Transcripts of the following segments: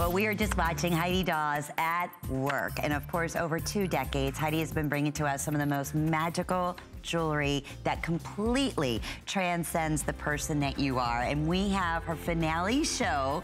Well, we are just watching Heidi Daus at work. And of course, over two decades, Heidi has been bringing to us some of the most magical jewelry that completely transcends the person that you are. And we have her finale show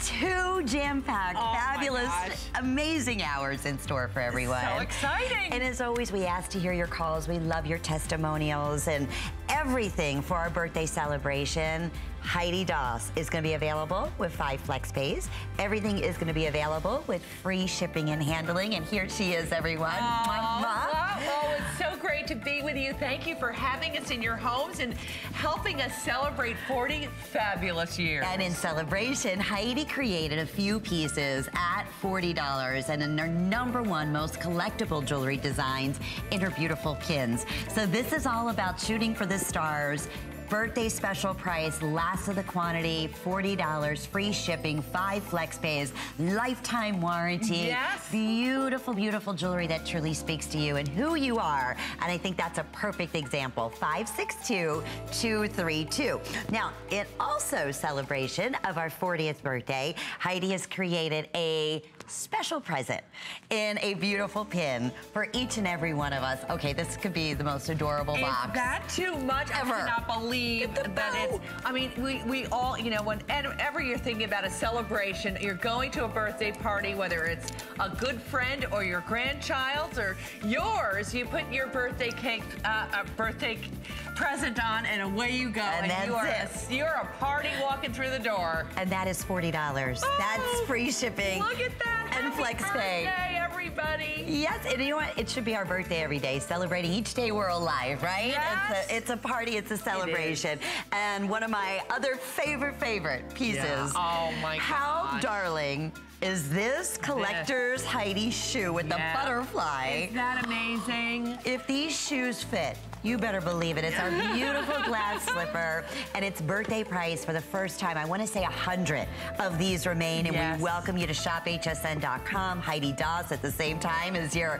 two jam-packed, oh fabulous, amazing hours in store for everyone. So exciting. And as always, we ask to hear your calls. We love your testimonials and everything for our birthday celebration. Heidi Daus is going to be available with five flex pays. Everything is going to be available with free shipping and handling. And here she is, everyone. Oh, oh, it's so great to be with you. Thank you for having us in your homes and helping us celebrate 40 fabulous years. And in celebration, Heidi created a few pieces at $40 and in their number one most collectible jewelry designs in her beautiful pins. So this is all about shooting for the stars, birthday special price, last of the quantity, $40, free shipping, five flex pays, lifetime warranty. Yes. Beautiful, beautiful jewelry that truly speaks to you and who you are. And I think that's a perfect example. 562-232. Now, in also celebration of our 40th birthday, Heidi has created a special present in a beautiful pin for each and every one of us. Okay, this could be the most adorable Is box. Is that too much? Ever. I cannot believe that it's, I mean, we, we all, you know, whenever you're thinking about a celebration, you're going to a birthday party, whether it's a good friend or your grandchild's or yours, you put your birthday cake, uh, a birthday present on and away you go. And, and you are it. A, you're a party walking through the door. And that is $40. Oh, that's free shipping. Look at that and Happy flex pay. everybody. Yes, and you know what? It should be our birthday every day, celebrating each day we're alive, right? Yes. It's a, it's a party, it's a celebration. It and one of my other favorite, favorite pieces. Yeah. Oh my God. How darling is this collector's this. Heidi shoe with yeah. the butterfly. Isn't that amazing? If these shoes fit, you better believe it. It's our beautiful glass slipper, and it's birthday price for the first time. I want to say a 100 of these remain, and yes. we welcome you to shophsn.com. Heidi Daus at the same time as you're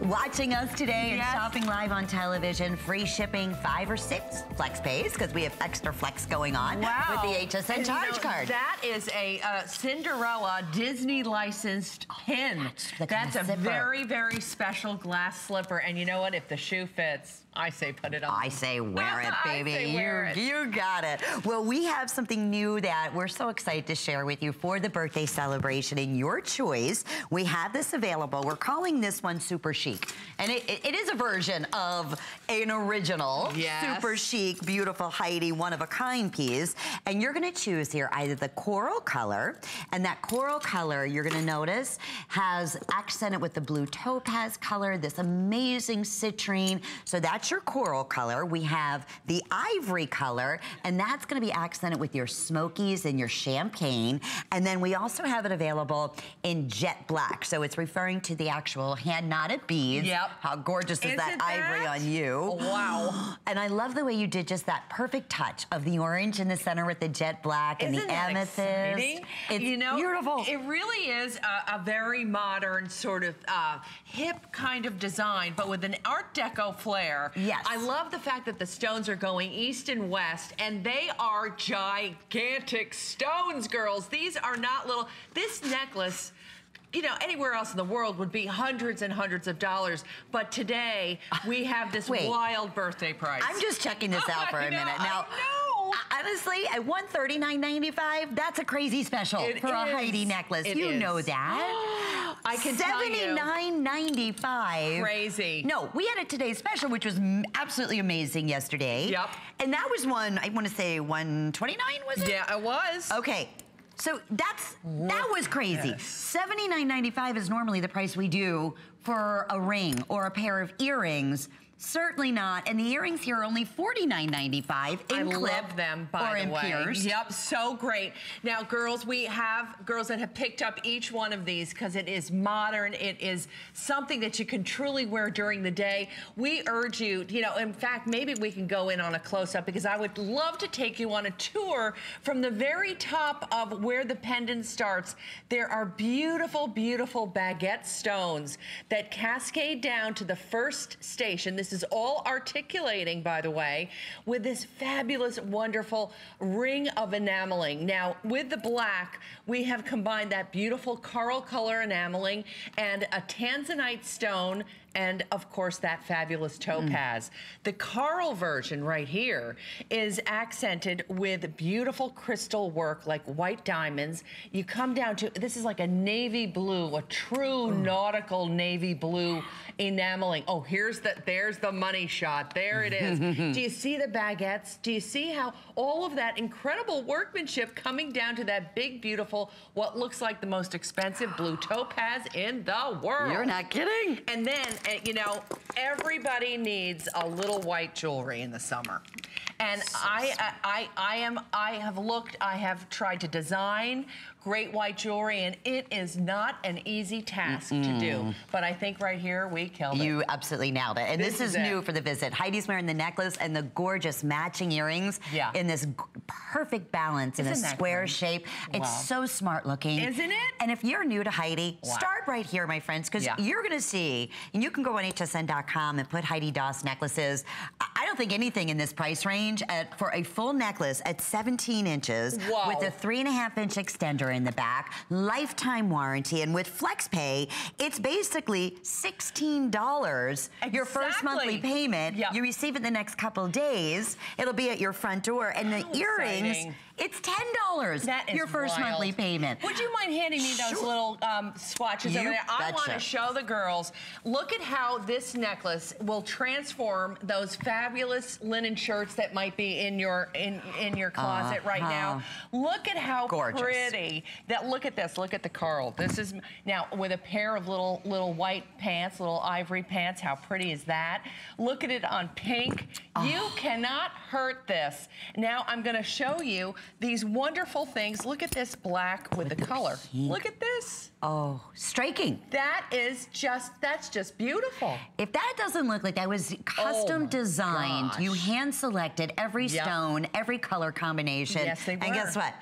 watching us today and shopping live on television. Free shipping, five or six flex pays, because we have extra flex going on wow. with the HSN charge you know, card. That is a uh, Cinderella Disney licensed pin. That's, that's a very, very special glass slipper. And you know what? If the shoe fits, I say put it on. I say wear it, baby. Wear you, it. you got it. Well, we have something new that we're so excited to share with you for the birthday celebration in your choice. We have this available. We're calling this one Super Chic. And it, it, it is a version of an original yes. Super Chic, beautiful Heidi, one-of-a-kind piece. And you're gonna choose here either the coral color, and that coral color, you're gonna notice, has accented with the blue topaz color, this amazing citrine. So that's that's your coral color. We have the ivory color, and that's gonna be accented with your smokies and your champagne. And then we also have it available in jet black. So it's referring to the actual hand-knotted beads. Yep. How gorgeous is, is that, that ivory on you? Oh, wow. And I love the way you did just that perfect touch of the orange in the center with the jet black Isn't and the amethyst. Exciting? It's you know, beautiful. It really is a, a very modern sort of uh, hip kind of design, but with an Art Deco flair. Yes. I love the fact that the stones are going east and west, and they are gigantic stones, girls. These are not little, this necklace, you know, anywhere else in the world would be hundreds and hundreds of dollars. But today, we ah, have this Wait, wild birthday price. I'm just checking this out for a know, minute. Now, honestly, at $139.95, that's a crazy special it for is. a Heidi necklace. It you is. know that. I can $79.95. Crazy. No, we had a today special, which was absolutely amazing yesterday. Yep. And that was one, I want to say 129 was it? Yeah, it was. Okay. So that's that was crazy. Yes. $79.95 is normally the price we do for a ring or a pair of earrings. Certainly not. And the earrings here are only $49.95 in I clip love them, by or the in way. Yep, so great. Now, girls, we have girls that have picked up each one of these because it is modern. It is something that you can truly wear during the day. We urge you, you know, in fact, maybe we can go in on a close-up because I would love to take you on a tour from the very top of where the pendant starts. There are beautiful, beautiful baguette stones that cascade down to the first station. This This is all articulating, by the way, with this fabulous, wonderful ring of enameling. Now, with the black, we have combined that beautiful coral color enameling and a tanzanite stone and of course that fabulous topaz. Mm. The coral version right here is accented with beautiful crystal work like white diamonds. You come down to, this is like a navy blue, a true mm. nautical navy blue enameling. Oh, here's the, there's the money shot. There it is. Do you see the baguettes? Do you see how all of that incredible workmanship coming down to that big, beautiful, what looks like the most expensive blue topaz in the world? You're not kidding. And then, uh, you know, everybody needs a little white jewelry in the summer. And so I, I, I, I am, I have looked, I have tried to design great white jewelry, and it is not an easy task mm -mm. to do. But I think right here, we killed it. You absolutely nailed it. And this, this is, is new for the visit. Heidi's wearing the necklace and the gorgeous matching earrings yeah. in this perfect balance Isn't in a square shape. Wow. It's so smart looking. Isn't it? And if you're new to Heidi, wow. start right here, my friends, because yeah. you're going to see, and you can go on hsn.com and put Heidi Daus necklaces. I don't think anything in this price range at, for a full necklace at 17 inches with a three and a half inch extender in the back, lifetime warranty, and with FlexPay, it's basically $16. Exactly. Your first monthly payment, yep. you receive it the next couple days. It'll be at your front door, and the earrings, exciting. It's $10. That is Your first wild. monthly payment. Would you mind handing me those sure. little um, swatches you over there? I want to show the girls. Look at how this necklace will transform those fabulous linen shirts that might be in your in in your closet uh right now. Uh-huh. Look at how Gorgeous. pretty that look at this, look at the Carl. This is, now with a pair of little, little white pants, little ivory pants, how pretty is that? Look at it on pink. Oh. You cannot hurt this. Now I'm gonna show you these wonderful things. Look at this black with, with the, the, color. Pink. Look at this. Oh, striking. That is just, that's just beautiful. If that doesn't look like that was oh custom oh designed, gosh. you hand selected every yep. stone, every color combination. Yes, they were. And guess what?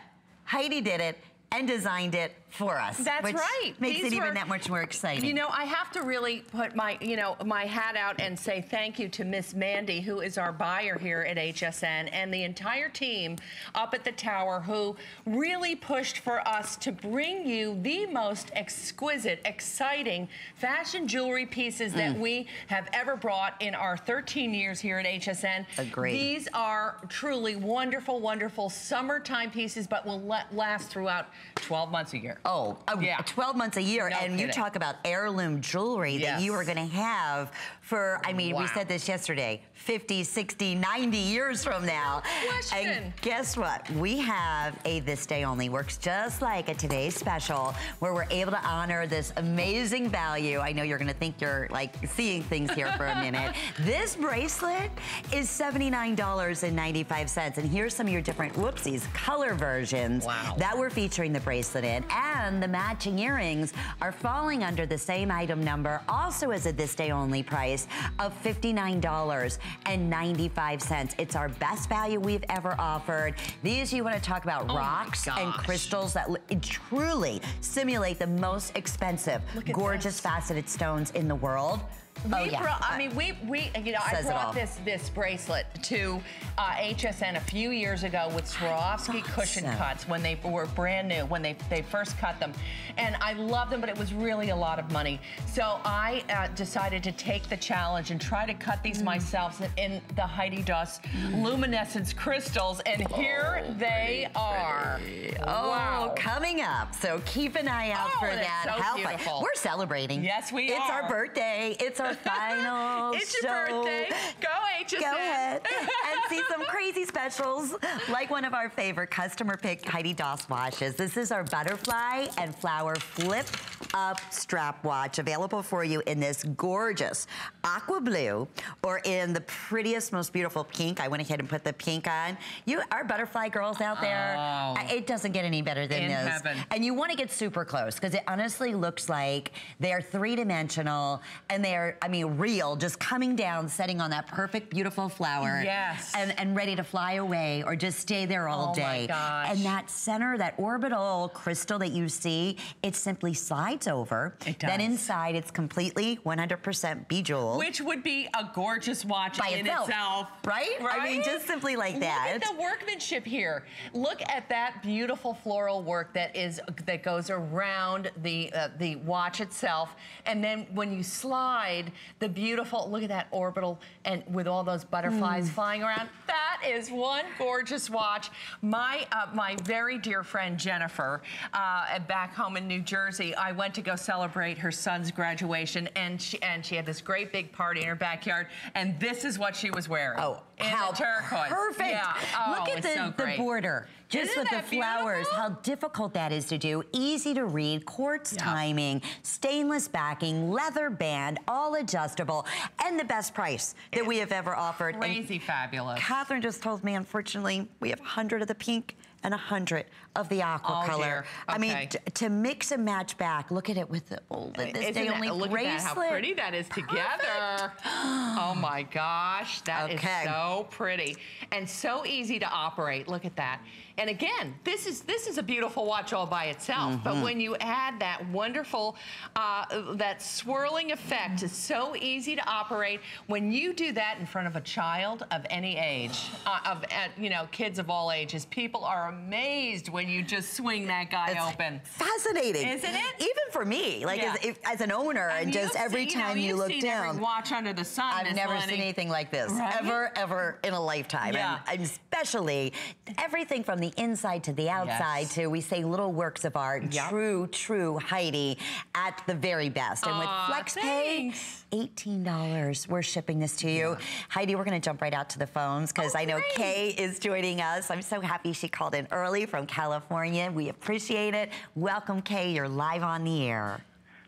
Heidi did it and designed it for us. That's right. Makes These it even that much more exciting. You know, I have to really put my, you know, my hat out and say thank you to Miss Mandy, who is our buyer here at HSN, and the entire team up at the tower who really pushed for us to bring you the most exquisite, exciting fashion jewelry pieces mm. that we have ever brought in our 13 years here at HSN. Agreed. These are truly wonderful, wonderful summertime pieces, but will last throughout 12 months a year. Oh, oh, yeah. 12 months a year. No and kidding. you talk about heirloom jewelry yes. that you are going to have for, I mean, wow. we said this yesterday, 50, 60, 90 years from now. Question. And guess what? We have a This Day Only. Works just like a Today's Special where we're able to honor this amazing value. I know you're going to think you're like seeing things here for a minute. this bracelet is $79.95. And here's some of your different, whoopsies, color versions wow. that we're featuring the bracelet in. And the matching earrings are falling under the same item number, also as a This Day Only price of $59.95. It's our best value we've ever offered. These you want to talk about oh rocks and crystals that truly simulate the most expensive, gorgeous this. faceted stones in the world. We oh, yeah. brought, I mean, we, we you know, I brought this this bracelet to uh, HSN a few years ago with Swarovski cushion cuts when they were brand new, when they, they first cut them. And I love them, but it was really a lot of money. So I uh, decided to take the challenge and try to cut these mm. myself in the Heidi Daus mm. luminescence crystals. And here oh, they pretty, are. Pretty. Oh, wow. coming up. So keep an eye out oh, for that. So How beautiful. We're celebrating. Yes, we it's are. It's our birthday. It's our final It's your birthday. Go HSN. Go ahead and see some crazy specials like one of our favorite customer pick Heidi Daus watches. This is our butterfly and flower flip up strap watch available for you in this gorgeous aqua blue or in the prettiest, most beautiful pink. I went ahead and put the pink on. You, Our butterfly girls out there, oh. it doesn't get any better than in this. Heaven. And you want to get super close because it honestly looks like they're three-dimensional and they're are, I mean, real, just coming down, setting on that perfect, beautiful flower. Yes. And, and ready to fly away or just stay there all Oh day. my gosh. And that center, that orbital crystal that you see, it simply slides over. It does. Then inside, it's completely 100% bejeweled. Which would be a gorgeous watch by in itself, itself. right? I mean, just simply like that. Look at the workmanship here. Look at that beautiful floral work that is that goes around the uh, the watch itself, and then when you slide, the beautiful look at that orbital and with all those butterflies Hmm. flying around. That is one gorgeous watch. My uh, my very dear friend Jennifer, uh, back home in New Jersey, I went to go celebrate her son's graduation, and she and she had this great big party in her backyard, and this is what she was wearing. Oh, how turquoise. perfect! Yeah. Oh, Look at the, so the border, just Isn't with the flowers. beautiful? How difficult that is to do. Easy to read, quartz Yeah. timing, stainless backing, leather band, all adjustable, and the best price that we have ever offered. And Crazy fabulous. Catherine just told me, unfortunately, we have 100 of the pink and 100 of the aqua Oh, color. dear. I mean, to mix and match back, look at it with the old, this Isn't day that- only look bracelet. at that, how pretty that is together. oh my gosh, that is Okay. so pretty and so easy to operate. Look at that. And again, this is this is a beautiful watch all by itself. Mm-hmm. But when you add that wonderful, uh, that swirling effect, it's so easy to operate. When you do that in front of a child of any age, uh, of uh, you know kids of all ages, people are amazed when you just swing that guy It's open. Fascinating, Isn't it? Even for me, like Yeah. as, if, as an owner, and, just every seen- time know, you look down, watch under the sun. I've never seen anything like this, Right? ever, ever in a lifetime. Yeah. And, and especially everything from the inside to the outside Yes. to, we say, little works of art. Yep. True, true Heidi at the very best. And with Aw, FlexPay, thanks. $18, we're shipping this to you. Heidi, we're going to jump right out to the phones because Oh, I know. Kay is joining us. I'm so happy she called in early from California. We appreciate it. Welcome, Kay. You're live on the air.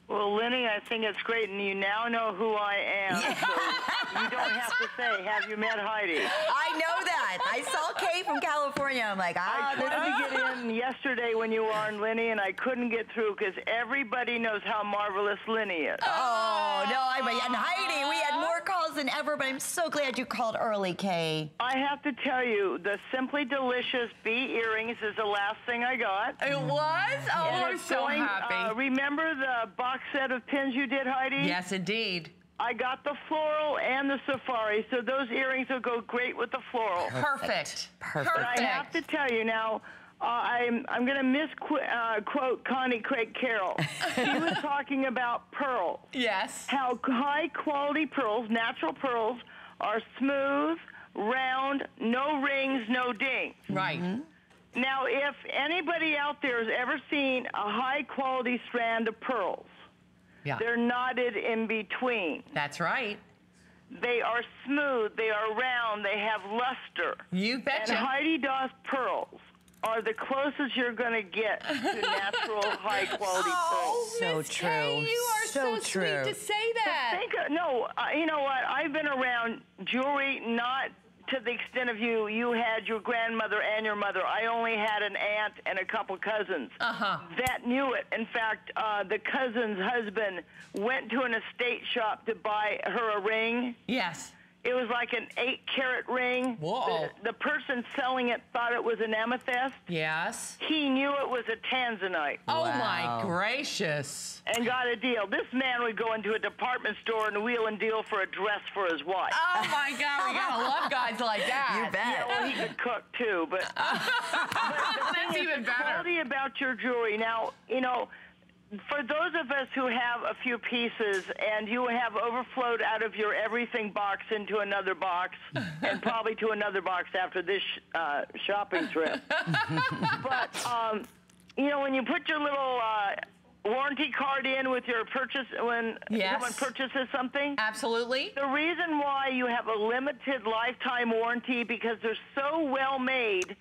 Well, Lenny, I think it's great, and you now know who I am. So you don't have to say, "Have you met Heidi?" I know that. I saw Kay from California. I'm like, ah, I this tried to get in yesterday when you were on Lenny, and I couldn't get through because everybody knows how marvelous Lenny is. Oh, no, I and Heidi, we had more calls than ever, but I'm so glad you called early, Kay. I have to tell you, the Simply Delicious bee earrings is the last thing I got. It was? Oh, And we're so going- happy. Uh, remember the box set of pins you did, Heidi? yes, indeed. I got the floral and the safari, so those earrings will go great with the floral. Perfect. Perfect. But I have to tell you now, uh, I'm I'm going to misquote uh, quote Connie Craig Carroll. she was talking about pearls. Yes. How high quality pearls, natural pearls, are smooth, round, no rings, no dings. Right. Now, if anybody out there has ever seen a high quality strand of pearls, Yeah. they're knotted in between. That's right. They are smooth, they are round, they have luster. You betcha. And. Heidi Daus pearls are the closest you're going to get to natural, high quality Oh, pearls. So Miss true. Kay, you are So so, true. sweet to say that. Think, of- no, uh, you know what? I've been around jewelry, not to the extent of you. You had your grandmother and your mother. I only had an aunt and a couple cousins Uh-huh. that knew it. In fact, uh, the cousin's husband went to an estate shop to buy her a ring. Yes. It was like an eight carat ring. Whoa. The, the person selling it thought it was an amethyst. Yes. He knew it was a tanzanite Oh my gracious. and got a deal. This man would go into a department store and wheel and deal for a dress for his wife. Oh my God, we gotta love guys like that. You bet. Well, he could cook too, but, but the That's thing is, even the better. quality about your jewelry. Now, you know, for those of us who have a few pieces and you have overflowed out of your everything box into another box and probably to another box after this uh, shopping trip. but, um, you know, when you put your little uh, warranty card in with your purchase, when Yes. someone purchases something, Absolutely. the reason why you have a limited lifetime warranty because they're so well made.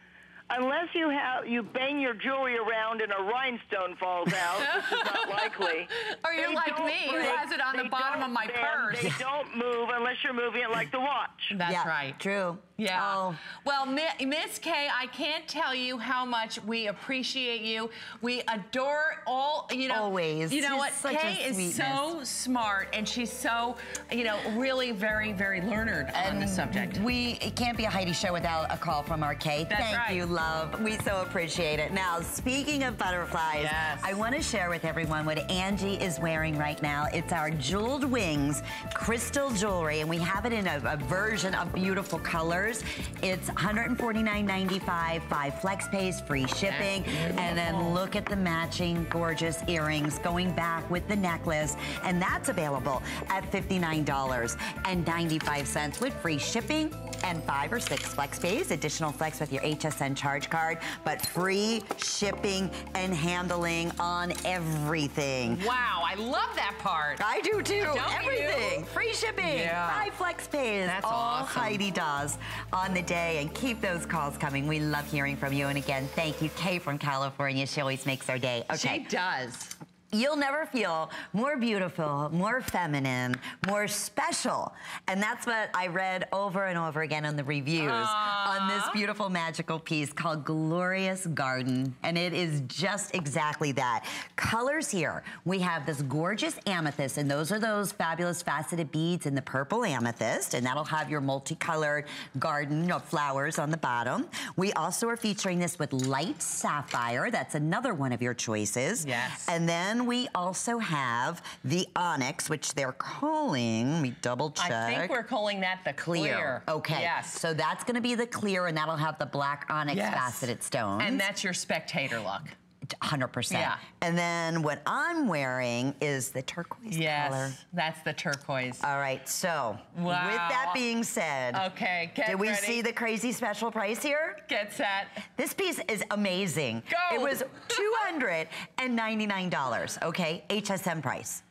Unless you have you bang your jewelry around and a rhinestone falls out, which is not likely. Or you're they like don't me, who has it on the they bottom don't of my bend, purse. They don't move unless you're moving it like the watch. That's yeah, right. True. Yeah. Oh. Well, Mi- Miss K, I can't tell you how much we appreciate you. We adore all, you know. Always. You know She's what? such Kay is so smart and she's so, you know, really very, very learned on the subject. We it can't be a Heidi show without a call from our Kate. That's Thank right. you, love. We so appreciate it. Now, speaking of butterflies, Yes. I want to share with everyone what Angie is wearing right now. It's our jeweled wings crystal jewelry, and we have it in a, a version of beautiful colors. It's $149.95, five flex pays, free shipping, and then look at the matching gorgeous earrings going back with the necklace, and that's available at $59.95 with free shipping and five or six flex pays, additional flex with your HSN charge card, but free shipping and handling on everything. Wow, I love that part. I do too. Don't Everything. you? Free shipping. Yeah. Five flex pays. That's all awesome. Heidi does on the day. And keep those calls coming. We love hearing from you. And again, thank you, Kay from California. She always makes our day. Okay. She does. You'll never feel more beautiful, more feminine, more special. And that's what I read over and over again on the reviews on this beautiful magical piece called Glorious Garden. And it is just exactly that. Colors here. We have this gorgeous amethyst, and those are those fabulous faceted beads in the purple amethyst, and that'll have your multicolored garden of flowers on the bottom. We also are featuring this with light sapphire. That's another one of your choices. Yes. And then we also have the onyx, which they're calling, let me double check. I think we're calling that the clear. Okay. Yes. So that's going to be the clear, and that'll have the black onyx Yes. faceted stones. And that's your spectator look. 100%. Yeah. And then what I'm wearing is the turquoise Yes, color. that's the turquoise. All right, so with that being said, Okay, get did we ready. see the crazy special price here? Get set. This piece is amazing. Go. It was $299, okay? HSN price.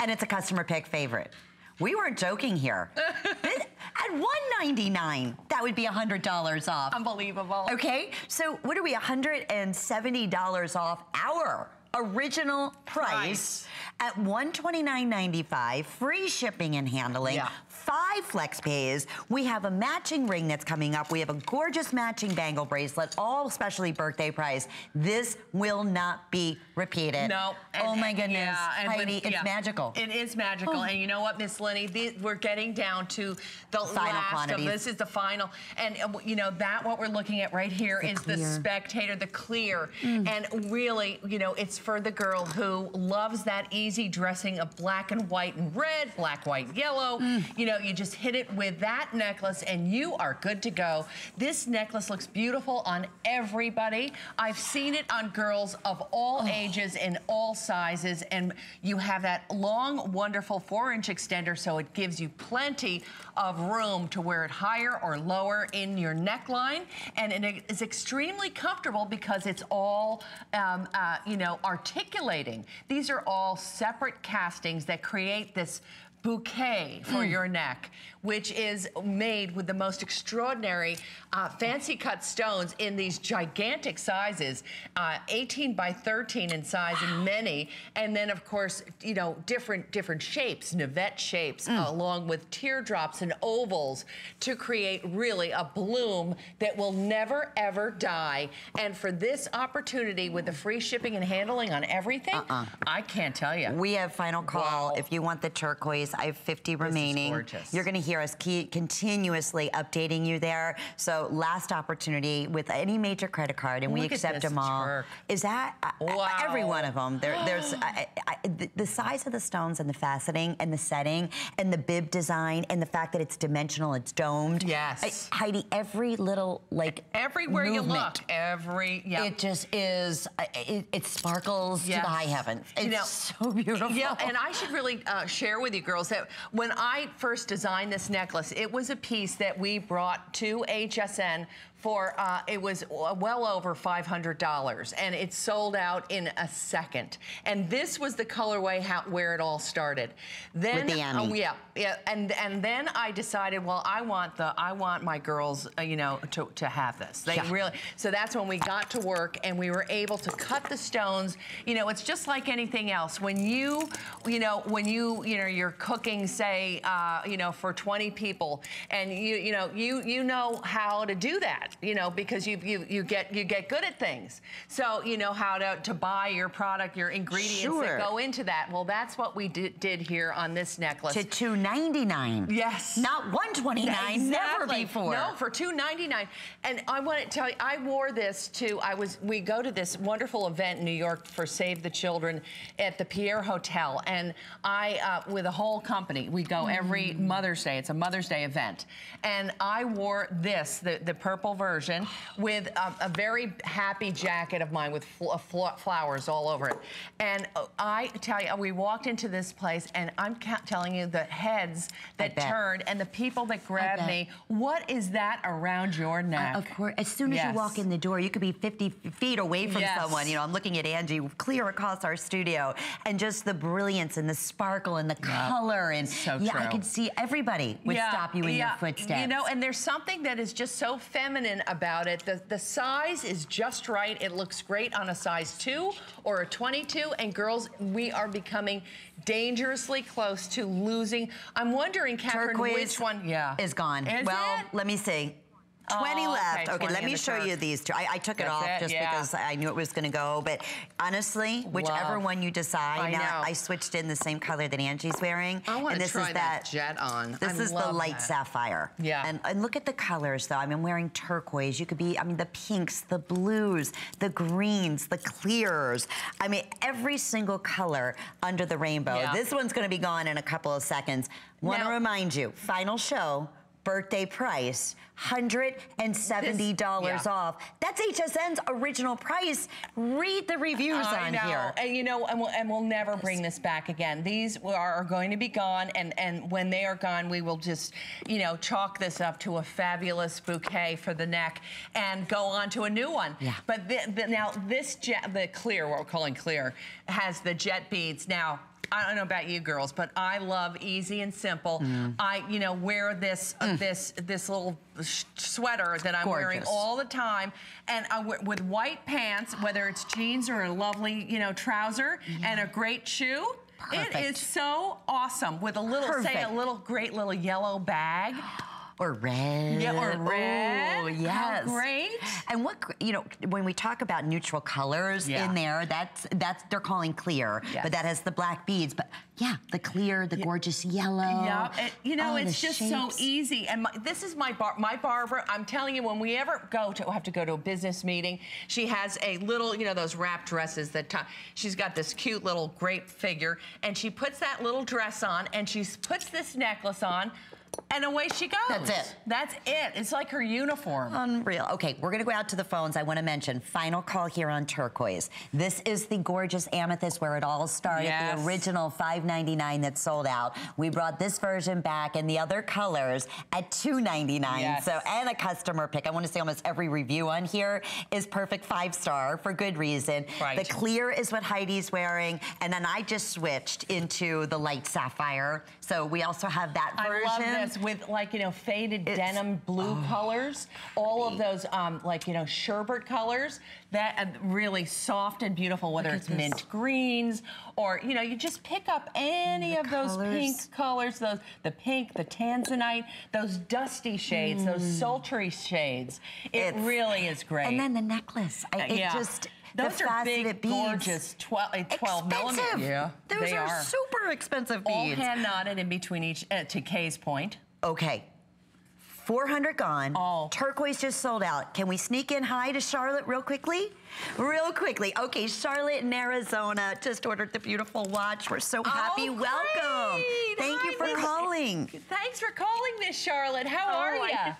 And it's a customer pick favorite. We weren't joking here. At 199, that would be $100 off. Unbelievable. Okay, so what are we, $170 off our original price, Price. at $129.95, free shipping and handling, Yeah. Five flex pays. We have a matching ring that's coming up. We have a gorgeous matching bangle bracelet, all specially birthday price. This will not be repeated. No. oh my goodness. Yeah, and Heidi, when- it's yeah. magical. It is magical. Oh. And you know what, Miss Lenny? We're getting down to the Final last quantities. of this is the final. And uh, you know, that what we're looking at right here The is the spectator, the clear. Mm. And really, you know, it's for the girl who loves that easy dressing of black and white and red, black, white, yellow. Mm. You know, you just hit it with that necklace and you are good to go. This necklace looks beautiful on everybody. I've seen it on girls of all Oh. ages and all sizes. And you have that long, wonderful four inch extender, so it gives you plenty of room to wear it higher or lower in your neckline. And it is extremely comfortable because it's all, um, uh, you know, articulating. These are all separate castings that create this bouquet for your neck, which is made with the most extraordinary uh, fancy cut stones in these gigantic sizes, uh, 18 by 13 in size and many, and then of course, you know, different different shapes, navette shapes, along with teardrops and ovals to create really a bloom that will never ever die. And for this opportunity with the free shipping and handling on everything, I can't tell you. We have final call. Wow. If you want the turquoise, I have 50 remaining. gorgeous. You're going to hear us key, continuously updating you there. So last opportunity with any major credit card, and we Look at accept this them all. Turk. Is that I- I- Wow. every one of them? There, there's I, I, the, the size of the stones and the faceting and the setting and the bib design and the fact that it's dimensional, it's domed. Yes. I- Heidi, every little like Everywhere you look, every yeah. It just is. uh, It, it sparkles to the high heavens. It's You know, so beautiful. Yeah, and I should really uh, share with you girls that when I first designed this necklace, it was a piece that we brought to HSN for uh, it was well over $500 and it sold out in a second. And this was the colorway how, where it all started. Then With the Ami. uh, yeah yeah and and then I decided well I want the I want my girls uh, you know to, to have this. They Yeah. really so that's when we got to work and we were able to cut the stones. You know it's just like anything else. When you you know when you you know you're cooking say uh, you know for 20 people and you you know you you know how to do that you know because you you you get you get good at things so you know how to to buy your product your ingredients Sure. that go into that well that's what we did, did here on this necklace To 299 Yes. Not 129 never Exactly. before. No, for two ninety nine. And I want to tell you, I wore this to. I was. We go to this wonderful event in New York for Save the Children at the Pierre Hotel, and I, uh, with a whole company, we go every Mother's Day. It's a Mother's Day event, and I wore this, the the purple version, with a, a very happy jacket of mine with fl- fl- flowers all over it. And uh, I tell you, we walked into this place, and I'm telling you, the heads that turned and the people that grabbed me. What is that around your neck? Uh, Of course, as soon as Yes. you walk in the door, you could be 50 feet away from Yes. someone. You know, I'm looking at Angie clear across our studio, and just the brilliance and the sparkle and the color, and So yeah, I could see everybody would stop you in yeah. your footsteps. You know, and there's something that is just so feminine about it. The, the size is just right. It looks great on a size two or a 22. And girls, we are becoming dangerously close to losing. I'm wondering, Catherine, turquoise which one? Yeah, is gone. Is well, it? let me see. 20 Oh, left. okay, Okay, 20 let me show you these two. I, I took it off it, just yeah. because I knew it was going to go. But honestly, whichever Love. one you decide, I now. I switched in the same color that Angie's wearing. I and this try is that jet on. This I is the light that. sapphire. Yeah. And, and look at the colors, though. I mean, wearing turquoise. You could be, I mean, the pinks, the blues, the greens, the clears. I mean, every single color under the rainbow. Yeah. This one's going to be gone in a couple of seconds. Want to remind you, final show. Birthday price, $170 This- yeah. off. That's HSN's original price. Read the reviews I on know. here. And you know, and we'll, and we'll never bring this back again. These are, going to be gone, and, and when they are gone, we will just, you know, chalk this up to a fabulous bouquet for the neck and go on to a new one. Yeah. But the, the, now this jet, the clear, what we're calling clear, has the jet beads. Now, I don't know about you girls, but I love easy and simple. Mm. I, you know, wear this uh, this this little sh- sweater that I'm wearing all the time, and I with white pants, whether it's jeans or a lovely, you know, trouser and a great shoe. It Perfect. is so awesome with a little, say, a little great little yellow bag. Or red. Yeah, or red. Oh, How yes. great. And what you know, when we talk about neutral colors Yeah. in there, that's that's they're calling clear, Yes. but that has the black beads. But yeah, the clear, the gorgeous yellow. Yeah, it- you know, it's just so easy. And my, this is my bar, my barber. I'm telling you, when we ever go to have to go to a business meeting, she has a little, you know, those wrap dresses that she's got this cute little grape figure, and she puts that little dress on, and she puts this necklace on. And away she goes. That's it. That's it. It's like her uniform. Unreal. Okay, we're gonna go out to the phones. I want to mention final call here on turquoise. This is the gorgeous amethyst where it all started. Yes. The original 5.99 that sold out. We brought this version back and the other colors at 2.99. Yes. So and a customer pick. I want to say almost every review on here is perfect five star for good reason. Right. The clear is what Heidi's wearing, and then I just switched into the light sapphire. So we also have that version. This with like you know faded It's- denim blue oh, colors, all of those um, like you know sherbet colors that uh, really soft and beautiful. Whether it's this. mint greens or you know you just pick up any The of those pink colors, those the pink, the tanzanite, those dusty shades, those sultry shades. It Mm. It's- really is great. And then the necklace. I, it yeah. just those the are big, beads. gorgeous 12, uh, 12 expensive. millimeter. Yeah, Those they are, are. super expensive beads. all hand knotted in between each. Uh, to Kay's point. okay. 400 gone. Oh. Turquoise just sold out. Can we sneak in hi to Charlotte real quickly? Real quickly. Okay, Charlotte in Arizona just ordered the beautiful watch. We're so happy. Oh, Welcome. great. Thank you for Miss- calling. Thanks for calling, Miss Charlotte. How Oh, are you?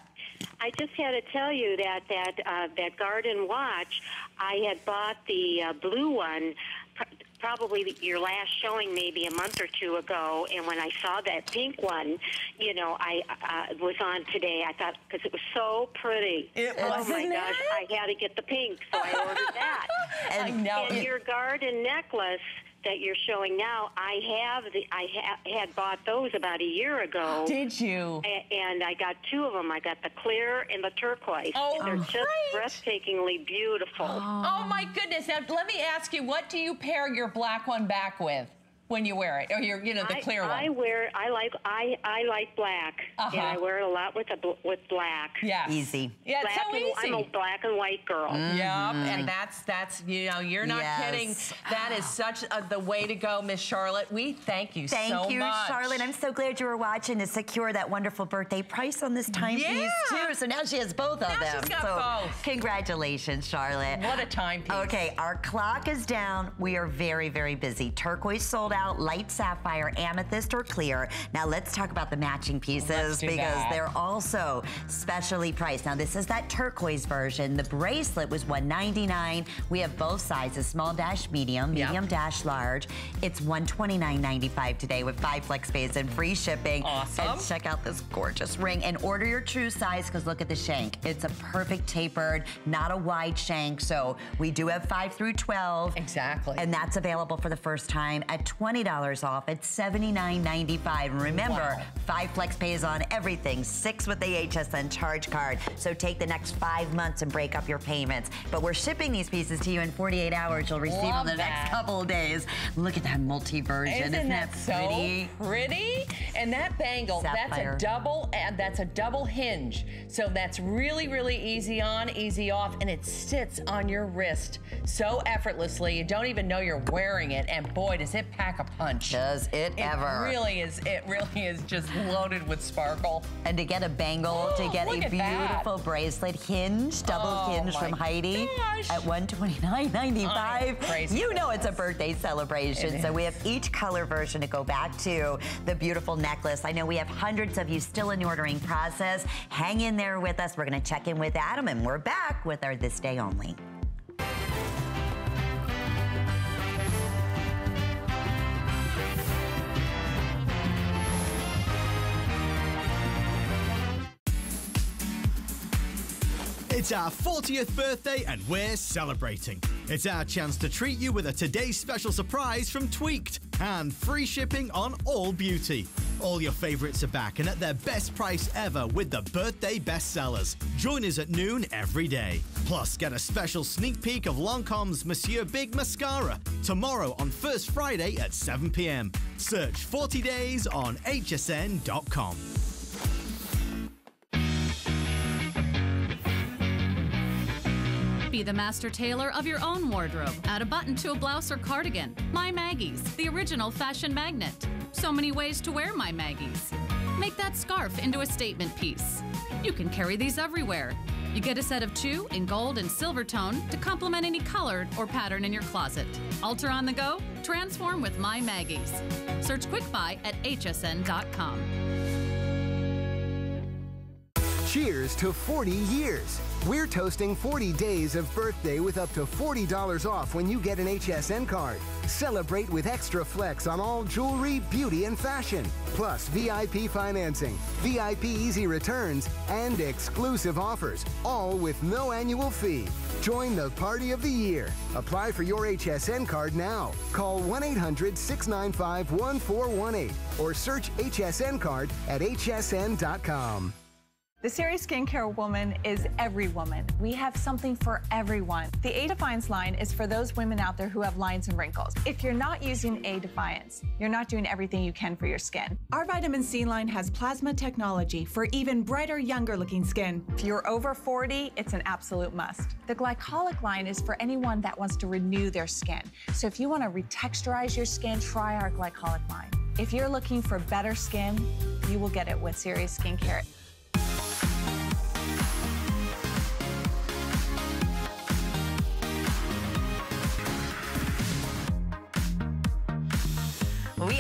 I just had to tell you that that uh, that garden watch, I had bought the uh, blue one pr- probably your last showing, maybe a month or two ago. And when I saw that pink one, you know, I uh, was on today. I thought because it was so pretty. It oh was, my gosh, it? I had to get the pink, so I ordered that. I know. And your garden necklace that you're showing now, I have the I ha- had bought those about a year ago. Did you? And I got two of them. I got the clear and the turquoise. Oh, and they're just breathtakingly beautiful. Oh. oh my goodness! Now let me ask you, what do you pair your black one back with when you wear it, or your, you know, the I, clear one? I wear. I like. I I like black, Uh-huh. and I wear it a lot with a bl- with black. Yeah, Easy. Yeah, it's Black so and, easy. I'm a black and white girl. Yep, and that's that's you know you're not Yes. kidding. That is such a, the way to go, Miss Charlotte. We thank you Thank so you, much. Thank you, Charlotte. I'm so glad you were watching to secure that wonderful birthday price on this timepiece Yeah. too. So now she has both of Now them. she's got so both. congratulations, Charlotte. What a timepiece. Okay, our clock is down. We are very, very busy. Turquoise sold out, light sapphire, amethyst, or clear. Now let's talk about the matching pieces because that. they're also specially priced. Now this is that turquoise version. The bracelet was 199. We have both sizes, small dash medium, Yep. medium dash large. It's $129.95 today with five flex pays and free shipping. Awesome. And check out this gorgeous ring and order your true size because look at the shank. It's a perfect tapered, not a wide shank. So we do have 5 through 12. Exactly. And that's available for the first time at $20 off at $79.95. And remember, Wow. five flex pays on everything, six with the HSN charge card. So take the next five months and break up your payments. But we're shipping these pieces to you in 48 hours. You'll receive Love them the that. next couple of days. Look at that multi version. Isn't, Isn't, that, so pretty? pretty? And that bangle, that's a double that's a double hinge. So that's really, really easy on, easy off, and it sits on your wrist so effortlessly. You don't even know you're wearing it. And boy, does it pack a punch. Does it, It ever? really is. It really is just loaded with sparkle. And to get a bangle, to get a at that. beautiful bracelet hinge, double Oh, hinge from Heidi gosh. at $129.95. You know it's a birthday celebration. It So we have each color version to go back to the beautiful necklace. I know we have hundreds of you still in the ordering process. Hang in there with us. We're going to check in with Adam, and we're back with our This Day Only. It's our 40th birthday and we're celebrating. It's our chance to treat you with a today's special surprise from Tweaked and free shipping on all beauty. All your favorites are back and at their best price ever with the birthday bestsellers. Join us at noon every day. Plus, get a special sneak peek of Lancome's Monsieur Big Mascara tomorrow on First Friday at 7 p.m. Search 40 days on hsn.com. Be the master tailor of your own wardrobe. Add a button to a blouse or cardigan. My Maggie's, the original fashion magnet. So many ways to wear My Maggie's. Make that scarf into a statement piece. You can carry these everywhere. You get a set of two in gold and silver tone to complement any color or pattern in your closet. Alter on the go? Transform with My Maggie's. Search Quick Buy at hsn.com. Cheers to 40 years. We're toasting 40 days of birthday with up to $40 off when you get an HSN card. Celebrate with extra flex on all jewelry, beauty, and fashion. Plus VIP financing, VIP easy returns, and exclusive offers, all with no annual fee. Join the party of the year. Apply for your HSN card now. Call 1 800 695 1418 or search HSN card at hsn.com. The Serious Skincare Woman is every woman. We have something for everyone. The A Defiance line is for those women out there who have lines and wrinkles. If you're not using A Defiance, you're not doing everything you can for your skin. Our vitamin C line has plasma technology for even brighter, younger looking skin. If you're over 40, it's an absolute must. The glycolic line is for anyone that wants to renew their skin. So if you want to retexturize your skin, try our glycolic line. If you're looking for better skin, you will get it with Serious Skincare.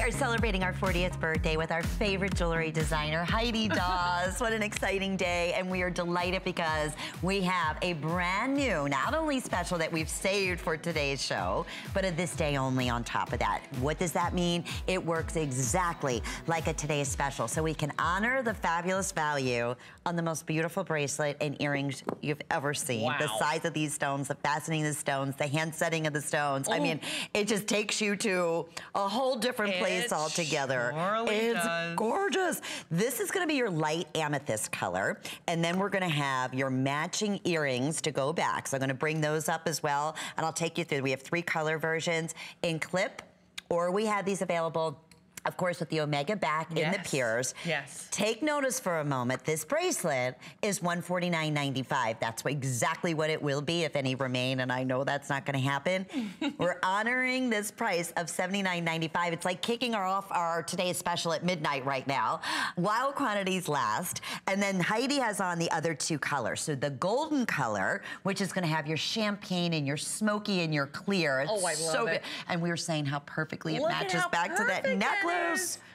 Are celebrating our 40th birthday with our favorite jewelry designer, Heidi Daus. what an exciting day. And we are delighted because we have a brand new, not only special that we've saved for today's show, but a this day only on top of that. What does that mean? It works exactly like a today's special. So we can honor the fabulous value on the most beautiful bracelet and earrings you've ever seen. Wow. The size of these stones, the fastening of the stones, the hand setting of the stones. I Oh. mean, it just takes you to a whole different place It altogether. surely it's does. gorgeous. This is gonna be your light amethyst color. And then we're gonna have your matching earrings to go back. So I'm gonna bring those up as well. And I'll take you through. We have three color versions in clip, or we have these available of course, with the Omega back in the Yes. Pures. Yes. Take notice for a moment. This bracelet is $149.95. That's exactly what it will be if any remain, and I know that's not going to happen. We're honoring this price of $79.95. It's like kicking our off our today's special at midnight right now. While quantities last, and then Heidi has on the other two colors. So the golden color, which is going to have your champagne and your smoky and your clear. It's Oh, I so love good. it. And we were saying how perfectly it Look matches how back to that necklace. Gorgeous.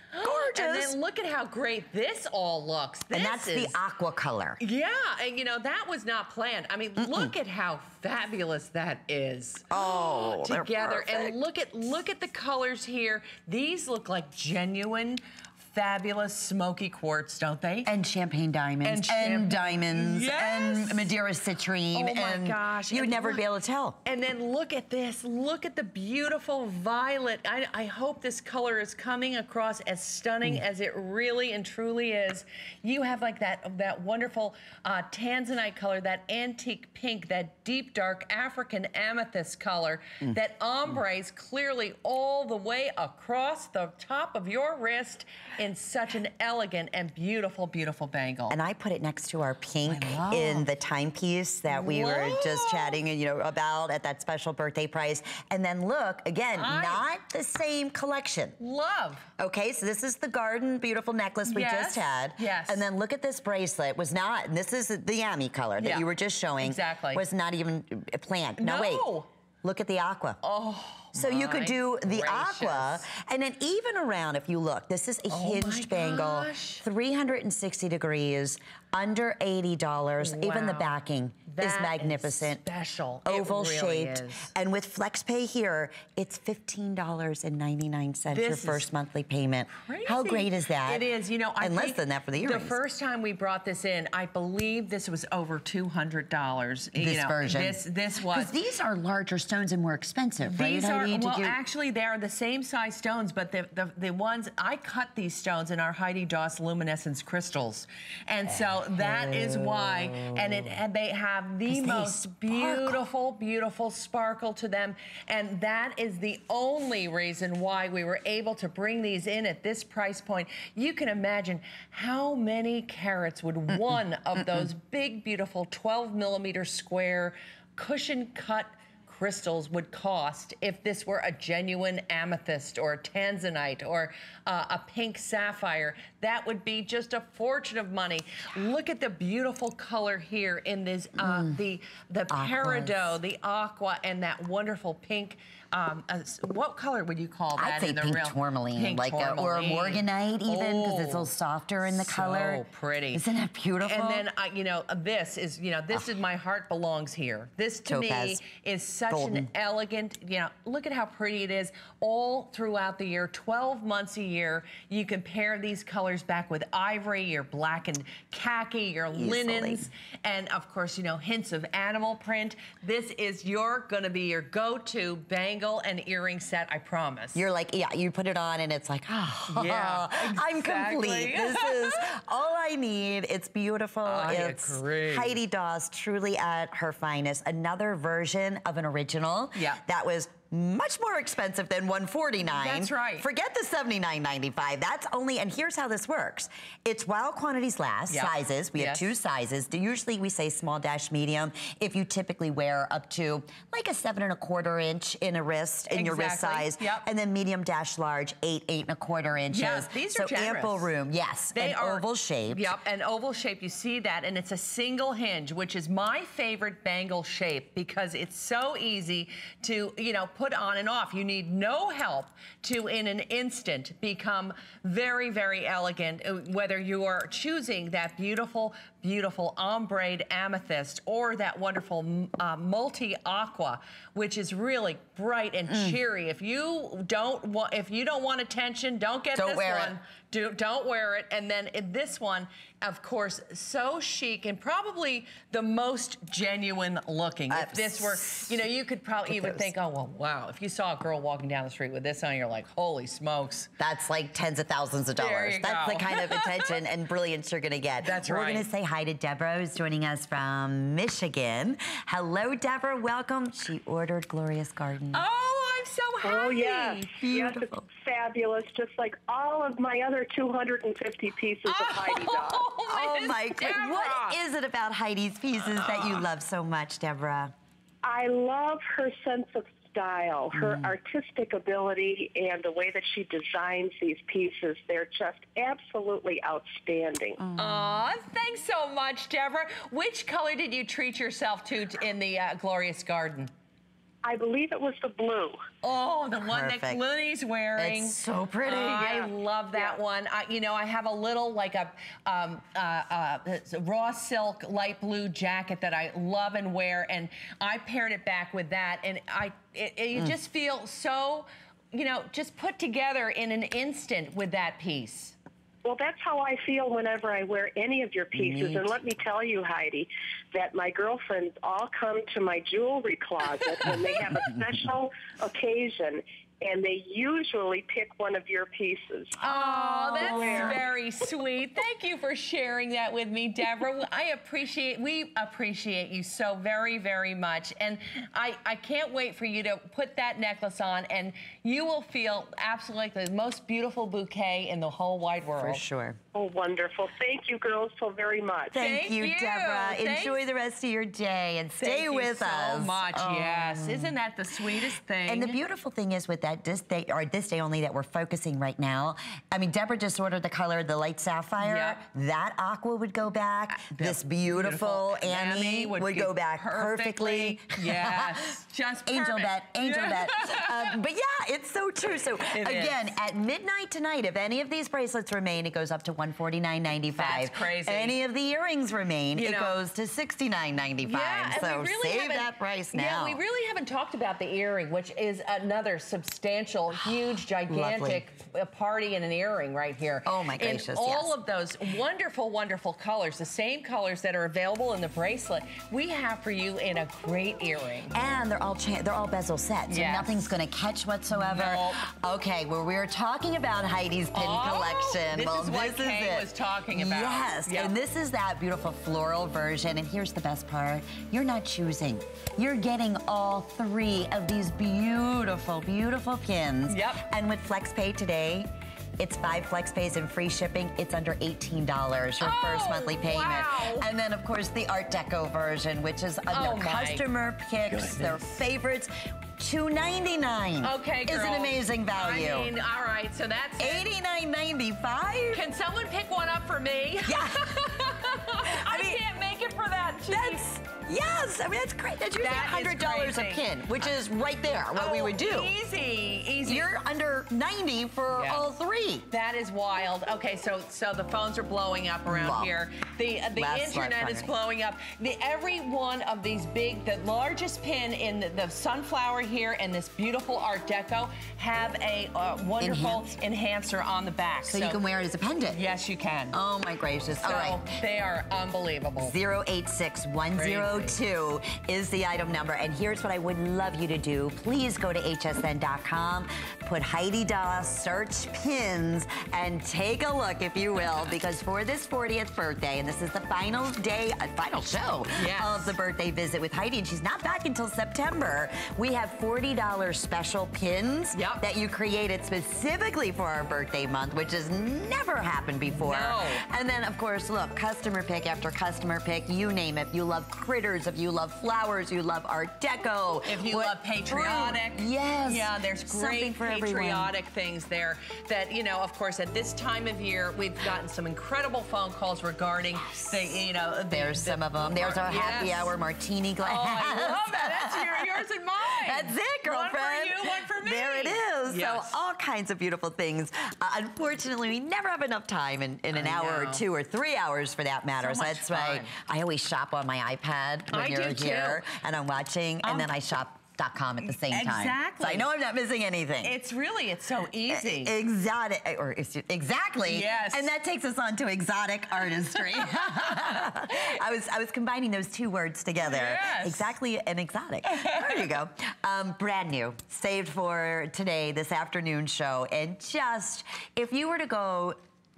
And then look at how great this all looks. This and that's is, the aqua color. Yeah, and you know, that was not planned. I mean, look at how fabulous that is. Oh, together. And look at look at the colors here. These look like genuine fabulous smoky quartz, don't they? And champagne diamonds. And champ- diamonds. Yes. And Madeira citrine. Oh my and gosh. You would And never look- be able to tell. And then look at this. Look at the beautiful violet. I, I hope this color is coming across as stunning Mm. as it really and truly is. You have like that that wonderful uh, tanzanite color, that antique pink, that deep dark African amethyst color, Mm. that ombres clearly all the way across the top of your wrist in such an elegant and beautiful, beautiful bangle. And I put it next to our pink in the timepiece that we were just chatting, you know, about at that special birthday price. And then look, again, I- not the same collection. Love. Okay, so this is the garden beautiful necklace we Yes, just had. yes. And then look at this bracelet. Was not, and this is the yummy color that Yeah, you were just showing. exactly. Was not even planned. No, No. wait. Look at the aqua. Oh. So you could do the aqua, and then even around, if you look, this is a Oh hinged bangle, 360 degrees, under $80. Even the backing That is is magnificent. special. Oval really shaped. is. And with FlexPay here, it's $15.99 your first monthly payment. How great is that? It is. You know, I and less than that for the earrings. The first time we brought this in, I believe this was over two hundred dollars. this you know, version. This this was. Because these are larger stones and more expensive, right? These are Heidi? Well, actually, they are the same size stones, but the, the the ones I cut these stones in our Heidi Daus luminescence crystals, and so that is why. And it and they have the most beautiful, beautiful sparkle to them, and that is the only reason why we were able to bring these in at this price point. You can imagine how many carats would one of those big, beautiful 12 millimeter square cushion cut crystals would cost if this were a genuine amethyst or a tanzanite or uh, a pink sapphire. That would be just a fortune of money. Look at the beautiful color here in this, uh, the the peridot, the aqua, and that wonderful pink. Um, uh, what color would you call that I'd say in the pink real? tourmaline, Pink like a, or a morganite even, because it's a Oh, little softer in the color. So pretty. Isn't that beautiful? And then, uh, you know, uh, this is, you know, this is my heart belongs here. This to me is such Golden. an elegant, you know, look at how pretty it is all throughout the year, 12 months a year. You can pair these colors back with ivory, your black and khaki, your Easily. linens, and of course, you know, hints of animal print. This is your, gonna be your go-to bangle and earring set, I promise. You're like, yeah, you put it on and it's like, oh, Yeah, I'm complete. This is all I need. It's beautiful. I it's agree. Heidi Daus, truly at her finest. Another version of an original Yeah. that was much more expensive than 149 That's right. Forget the 79.95. That's only, and here's how this works. It's while quantities last, Yep. sizes. We have two sizes. Usually we say small dash medium if you typically wear up to like a seven and a quarter inch in a wrist, in your wrist Exactly. size. Yep. And then medium dash large, eight, eight and a quarter inches. Yeah, these so are generous. ample room, yes. They and are oval shaped. Yep, an oval shape. You see that, and it's a single hinge, which is my favorite bangle shape because it's so easy to, you know, put on and off. You need no help to, in an instant, become very, very elegant, uh, whether you are choosing that beautiful, beautiful ombre amethyst or that wonderful uh, multi-aqua, which is really bright and Mm. cheery. If you don't want, if you don't want attention, don't get Don't this wear one. it. Do, don't wear it. And then this one, of course, so chic and probably the most genuine looking. If this were, you know, you could probably even think, oh, well, wow. If you saw a girl walking down the street with this on, you're like, holy smokes. That's like tens of thousands of dollars. That's go. the kind of attention and brilliance you're gonna get. That's We're right. gonna say hi to Deborah, who's joining us from Michigan. Hello, Deborah. Welcome. She ordered Glorious Garden. Oh, I'm so oh, happy. Oh, yes. Yes, fabulous, just like all of my other 250 pieces of oh, Heidi Daus. Oh, oh my God. What is it about Heidi's pieces that you uh. love so much, Deborah? I love her sense of style, her Mm. artistic ability, and the way that she designs these pieces. They're just absolutely outstanding. Aw, thanks so much, Deborah. Which color did you treat yourself to t- in the uh, Glorious Garden? I believe it was the blue. Oh, the one that Perfect. Looney's wearing. It's so pretty. I Yeah. love that Yeah. one. I, you know, I have a little like a um, uh, uh, raw silk light blue jacket that I love and wear, and I paired it back with that, and I it, it- you Mm. just feel so, you know, just put together in an instant with that piece. Well, that's how I feel whenever I wear any of your pieces. And let me tell you, Heidi, that my girlfriends all come to my jewelry closet when they have a special occasion, and they usually pick one of your pieces. Oh, that's Where? very sweet. Thank you for sharing that with me, Deborah. I appreciate, we appreciate you so very, very much. And I, I can't wait for you to put that necklace on and you will feel absolutely like the most beautiful bouquet in the whole wide world. For sure. Oh, wonderful. Thank you, girls, so very much. Thank, Thank you, you. Deborah. Thanks. Enjoy the rest of your day and stay Thank you with so us. much, Oh. yes. Isn't that the sweetest thing? And the beautiful thing is with that this day or this day only that we're focusing right now. I mean, Deborah just ordered the color the light sapphire. Yep. That aqua would go back. this beautiful, Annie, would, be go back perfectly. Yes, just perfect. Angel perfect. bet, angel bet. Um, but yeah, it's so true. So It again, is. at midnight tonight, if any of these bracelets remain, it goes up to one forty nine ninety five. That's crazy. Any of the earrings remain, You it know- goes to sixty nine ninety five. Yeah, and so really save that price now. Yeah, we really haven't talked about the earring, which is another substantial, huge, gigantic uh, party in an earring right here. Oh, my In gracious, all yes. of those wonderful, wonderful colors, the same colors that are available in the bracelet, we have for you in a great earring. And they're all they're all bezel set, so Yes. nothing's going to catch whatsoever. Nope. Okay, well we were talking about Heidi's pin Oh, collection. this well, is what this Kay is it. was talking about. Yes, Yep. and this is that beautiful floral version. And here's the best part: you're not choosing. You're getting all three of these beautiful, beautiful pins. Yep. And with FlexPay today. It's five flex pays and free shipping. It's under $18, your oh, first Oh, monthly payment. wow. And then, of course, the Art Deco version, which is under Oh, my customer picks, their favorites. $2.99 Okay, is an amazing value. I mean, all right, so that's it. $89.95? Can someone pick one up for me? Yeah. I, mean, can't make it for that cheap. That's yes. I mean, that's great. That's usually That is hundred dollars a pin, which is right there what we Oh, would do. Easy, easy. You're under ninety for Yeah. all three. That is wild. Okay, so so the phones are blowing up around Well, here. The uh, the last internet is blowing up. The every one of these big, the largest pin in the, the sunflower here and this beautiful Art Deco have a uh, wonderful Enhance. enhancer on the back. So, you can wear it as a pendant. Yes, you can. Oh my gracious. so all right. they are unbelievable. 086102 is the item number. And here's what I would love you to do. Please go to hsn.com, put Heidi Daus, search pins, and take a look, if you will, because for this 40th birthday, and this is the final day, uh, final show Yes. of the birthday visit with Heidi, and she's not back until September, we have $40 special pins Yep. that you created specifically for our birthday month, which has never happened before. No. And then, of course, look, customer pick after customer pick, you name it. If you love critters, if you love flowers, you love Art Deco. If you what- love patriotic. Yes. Yeah, there's great for everyone. patriotic exotic things there that, you know, of course, at this time of year, we've gotten some incredible phone calls regarding the, you know, the, There's the- some of them. There's our happy Yes. hour martini glass. Oh, I love that. That's your, yours and mine. That's it, girlfriend. One for you, one for me. There it is. Yes. So all kinds of beautiful things. Uh, unfortunately, we never have enough time in, in an I hour know. or two or three hours for that matter. So So, much that's why. I always shop on my iPad when I you're do, too. here and I'm watching, and Um, then I shop. .com at the same time. Exactly. So I know I'm not missing anything. It's really, it's so easy. Exotic, or is it- exactly. Yes. And that takes us on to exotic artistry. I was I was combining those two words together. Yes. Exactly and exotic. There you go. Um, brand new, saved for today, this afternoon show, and just if you were to go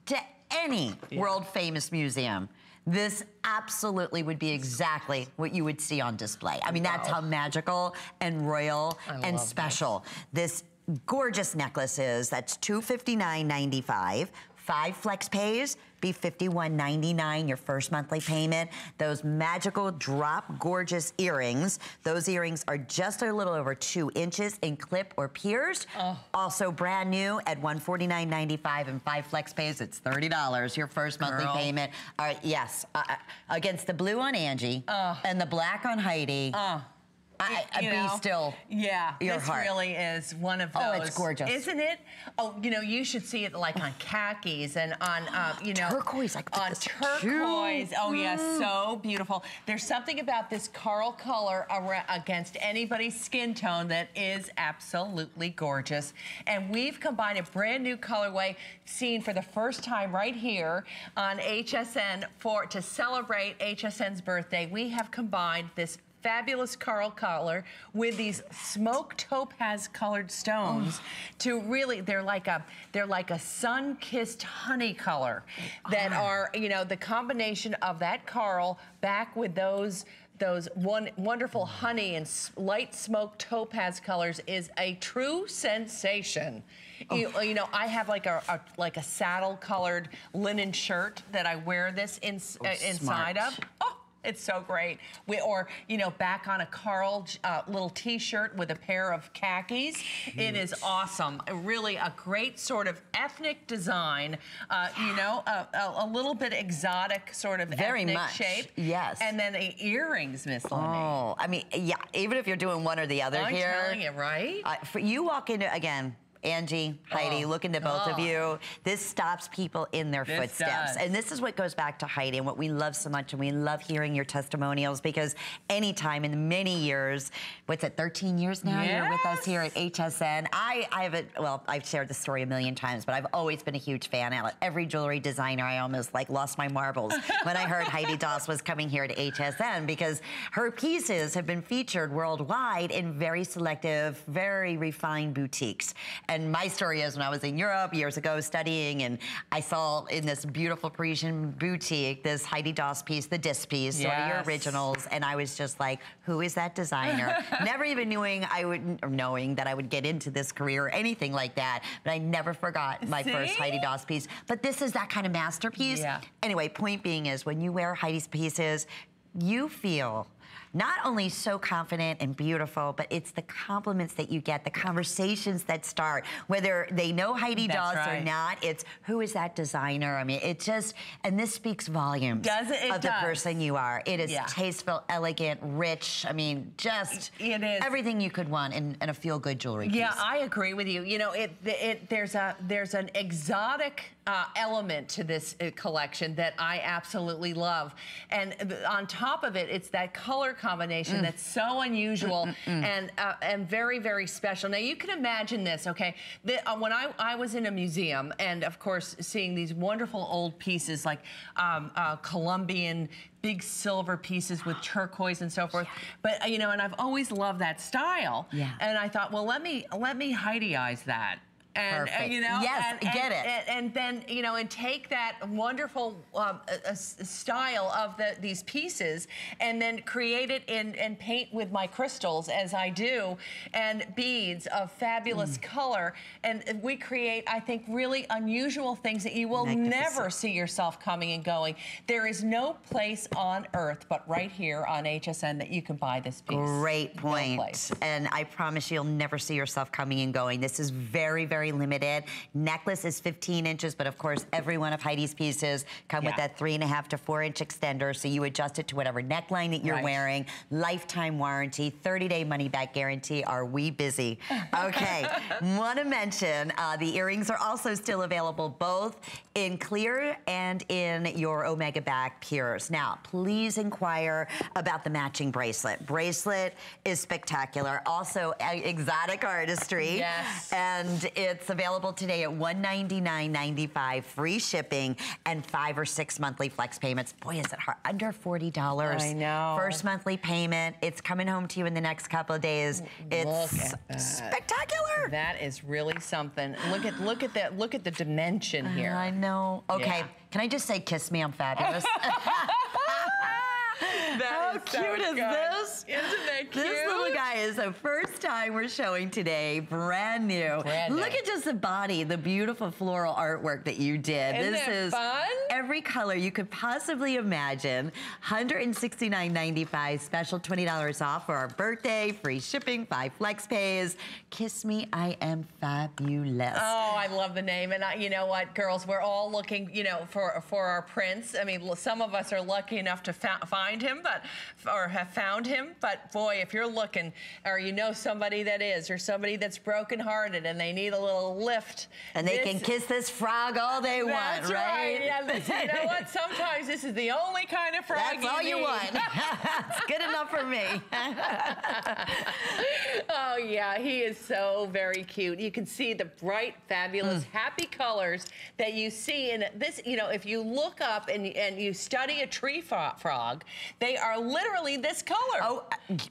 to any world famous museum. This absolutely would be exactly what you would see on display. I mean, that's how magical and royal and love special this gorgeous necklace is. That's $259.95. Five flex pays, be $51.99 your first monthly payment. Those magical drop gorgeous earrings. Those earrings are just a little over two inches in clip or pierced. Also brand new at $149.95 and five flex pays. It's $30 your first monthly Girl. payment. All right, yes, uh, uh, against the blue on Angie and the black on Heidi. Uh, I, I be know, still Yeah, this heart. really is one of those. Oh, it's gorgeous. isn't it? Oh, you know, you should see it like on khakis and on, uh, you know, Turquoise, got on this too. Oh yes, so beautiful. There's something about this coral color against anybody's skin tone that is absolutely gorgeous. And we've combined a brand new colorway seen for the first time right here on HSN for to celebrate HSN's birthday. We have combined this fabulous coral collar with these smoke topaz colored stones to really they're like a they're like a sun-kissed honey color that are you know the combination of that coral back with those those one wonderful honey and s- light smoke topaz colors is a true sensation. You, you know, I have like a, a like a saddle colored linen shirt that I wear this in, uh, inside smart. of. Oh, it's so great. We, or, you know, back on a Carl uh, little t-shirt with a pair of khakis. It is awesome. Really a great sort of ethnic design, uh, you know, a, a, a little bit exotic sort of Very ethnic much, shape. yes. And then the earrings, Miss Lenny. Oh, I mean, yeah. Even if you're doing one or the other I'm here, telling you, right? uh, for you walk into again. Angie, Heidi, Oh. looking to both of Oh. you. This stops people in their This footsteps. does. And this is what goes back to Heidi and what we love so much. And we love hearing your testimonials because anytime in many years, what's it, 13 years now you're with us here at HSN. I, I haven't, well, I've shared the story a million times, but I've always been a huge fan. Every jewelry designer, I almost like lost my marbles when I heard Heidi Daus was coming here to HSN because her pieces have been featured worldwide in very selective, very refined boutiques. And my story is when I was in Europe years ago studying, and I saw in this beautiful Parisian boutique this Heidi Daus piece, the disc piece, sort of your originals, and I was just like, who is that designer? never even knowing I would, or knowing that I would get into this career or anything like that, but I never forgot my first Heidi Daus piece. But this is that kind of masterpiece. Yeah. Anyway, point being is when you wear Heidi's pieces, you feel not only so confident and beautiful, but it's the compliments that you get, the conversations that start, whether they know Heidi That's Daus or not. It's who is that designer? I mean, it just, and this speaks volumes Does it? It of the person you are. It is Yeah. tasteful, elegant, rich. I mean, just It is. everything you could want in, in a feel-good jewelry Yeah, piece. I agree with you. You know, it, it there's a there's an exotic uh, element to this uh, collection that I absolutely love, and on top of it, it's that color combination that's so unusual and uh, and very very special. Now you can imagine this, okay? The, uh, when I I was in a museum, and of course seeing these wonderful old pieces like um, uh, Colombian big silver pieces with turquoise and so forth. But uh, you know, and I've always loved that style. Yeah. And I thought, well, let me let me Heidi-ize that. And uh, you know, Yes, and, get and, it. And, and then you know, and take that wonderful um, uh, style of the, these pieces, and then create it in and paint with my crystals as I do, and beads of fabulous Mm. color, and we create, I think, really unusual things that you will never see yourself coming and going. There is no place on earth but right here on HSN that you can buy this piece. Great point. place. and I promise you'll never see yourself coming and going. This is very, very very limited. Necklace is 15 inches, but of course, every one of Heidi's pieces come with that three and a half to four inch extender, so you adjust it to whatever neckline that you're Right. wearing. Lifetime warranty, 30-day money-back guarantee. Are we busy? Okay. Want to mention uh, the earrings are also still available, both in clear and in your Omega back pures. Now, please inquire about the matching bracelet. Bracelet is spectacular. Also, exotic artistry. Yes. And it's available today at $199.95, free shipping, and five or six monthly flex payments. Boy, is it hard. Under $40. I know. First monthly payment. It's coming home to you in the next couple of days. It's Look at that. spectacular. That is really something. Look at look at that. Look at the dimension here. I know. Okay. Yeah. Can I just say, kiss me, I'm fabulous? How is so cute is good. this? Isn't that cute? This little guy is the first time we're showing today, brand new. Brand new. Look at just the body, the beautiful floral artwork that you did. Isn't this is fun? every color you could possibly imagine. $169.95, special $20 off for our birthday, free shipping, five flex pays. Kiss me, I am fabulous. Oh, I love the name, and I, you know what, girls, we're all looking, you know, for for our prince. I mean, some of us are lucky enough to find him, but or have found him. But boy, if you're looking, or you know somebody that is, or somebody that's brokenhearted and they need a little lift, and they this- can kiss this frog all they want, That's right. Yeah, this- you know what? Sometimes this is the only kind of frog That's all you need. want. it's good enough for me. oh yeah, he is so very cute. You can see the bright, fabulous, Hmm. happy colors that you see in this. You know, if you look up and and you study a tree frog, they are literally this color. Oh,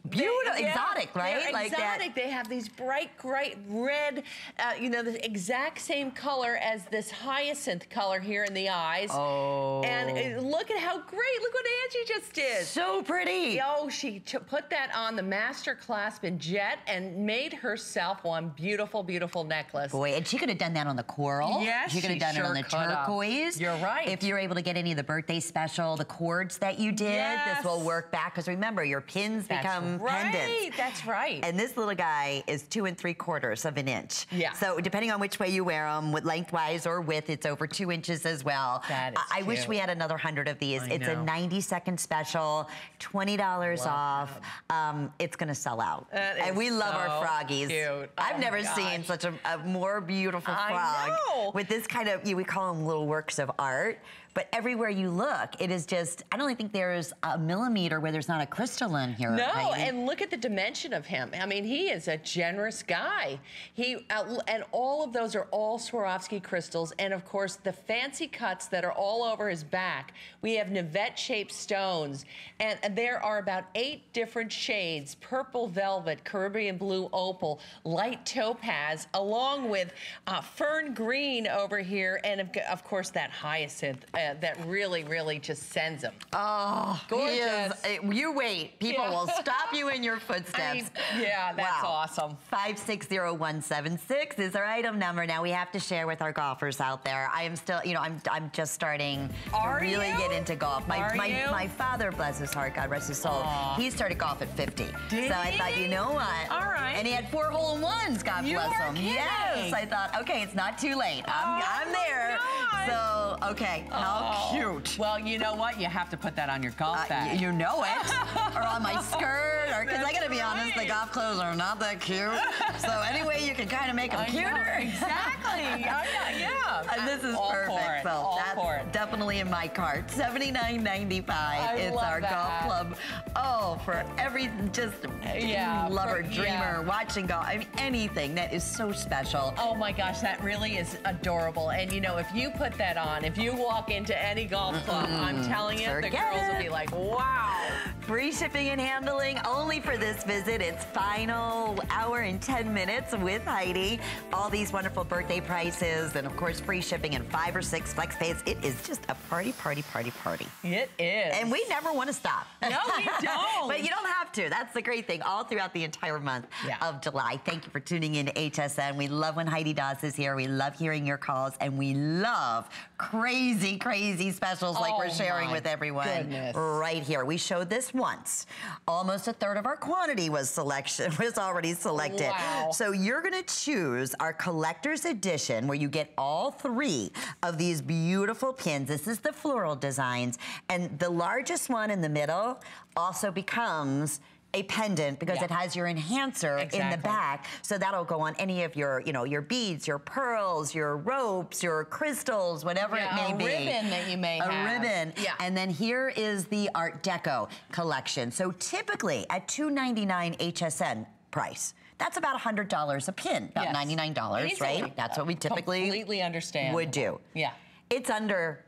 beautiful, They- yeah, exotic, right? Like that. exotic. They have these bright, bright red. Uh, you know, the exact same color as this hyacinth color here in the eyes. Oh. And uh, look at how great! Look what Angie just did. So pretty. Oh, she put that on the master clasp in jet and made herself one beautiful, beautiful necklace. Boy, and she could have done that on the coral. Yes, she could have done it on the turquoise. You're right. If you're able to get any of the birthday special, the cords that you did, Yes. this will work back. Because remember, your pins That's become right. pendants. That's right. And this little guy is two and three quarters of an inch. Yeah. So depending on which way you wear them, with lengthwise or width, it's over two inches as well. That is I, I wish we had another hundred of these. I it's a 90 second special, $20 off. Um, it's going to sell out. That and we love our froggies. cute. I've Oh, never my seen such a, a more beautiful I frog know. with this kind of, you- we call them little works of art. But everywhere you look, it is just, I don't think there's a millimeter where there's not a crystal in here. No, and look at the dimension of him. I mean, he is a generous guy. He uh, and all of those are all Swarovski crystals, and of course the fancy cuts that are all over his back. We have navette-shaped stones, and there are about eight different shades: purple velvet, Caribbean blue opal, light topaz, along with uh, fern green over here, and of, of course that hyacinth uh, that really, really just sends them. Oh, is- Gorgeous. eh, you wait. People Yeah. will stop you in your footsteps. I mean, yeah, that's Wow. awesome. 560176 is our item number. Now we have to share with our golfers out there. I am still, you know, I'm I'm just starting Are to really you? get into golf. My Are my, you? my father, bless his heart, God rest his soul, Aw. he started golf at 50. Did so I thought, you know what? All right. And he had four hole in ones, God You bless him. kidding. Yes. I thought, okay, it's not too late. I'm, Oh, I'm there. So, okay, how Oh. cute. Well, you know what? You have to put that on your golf Uh, bag. you know it. or on my skirt. Or because I That's gotta be honest, the golf clothes are not that cute. so anyway, you can kind of make them I know, exactly. Know, yeah. And this is All perfect. For it. So all that's for it. definitely in my cart. Seventy nine ninety five. It's our that. golf club. Oh, for every just Yeah, lover, for- dreamer, yeah. watching golf. I mean anything that is so special. Oh my gosh, that really is adorable. And you know, if you put that on, if you walk into any golf club, I'm telling you, the girls will be like, wow. Free shipping and handling only for this visit. It's final hour and 10 minutes with Heidi. All these wonderful birthday prices and of course free shipping and five or six flex pays. It is just a party, party, party, party. It is. And we never want to stop. No, we don't. but you don't have to. That's the great thing. All throughout the entire month Yeah. of July. Thank you for tuning in to HSN. We love when Heidi Daus is here. We love hearing your calls, and we love crazy, crazy specials like Oh, we're sharing with everyone goodness. right here. We showed this once. Almost a third of our quantity was selection was already selected. Wow. So you're gonna choose our collector's edition where you get all three of these beautiful pins. This is the floral designs. And the largest one in the middle also becomes a pendant because Yeah. it has your enhancer in the back. So that'll go on any of your, you know, your beads, your pearls, your ropes, your crystals, whatever Yeah, it may be. a ribbon that you may a have. ribbon. Yeah. And then here is the Art Deco collection. So typically at $2.99 HSN price. That's about $100 a pin, about Yes. $99, Easily. right? That's what we typically Completely understand. would do. Yeah. It's under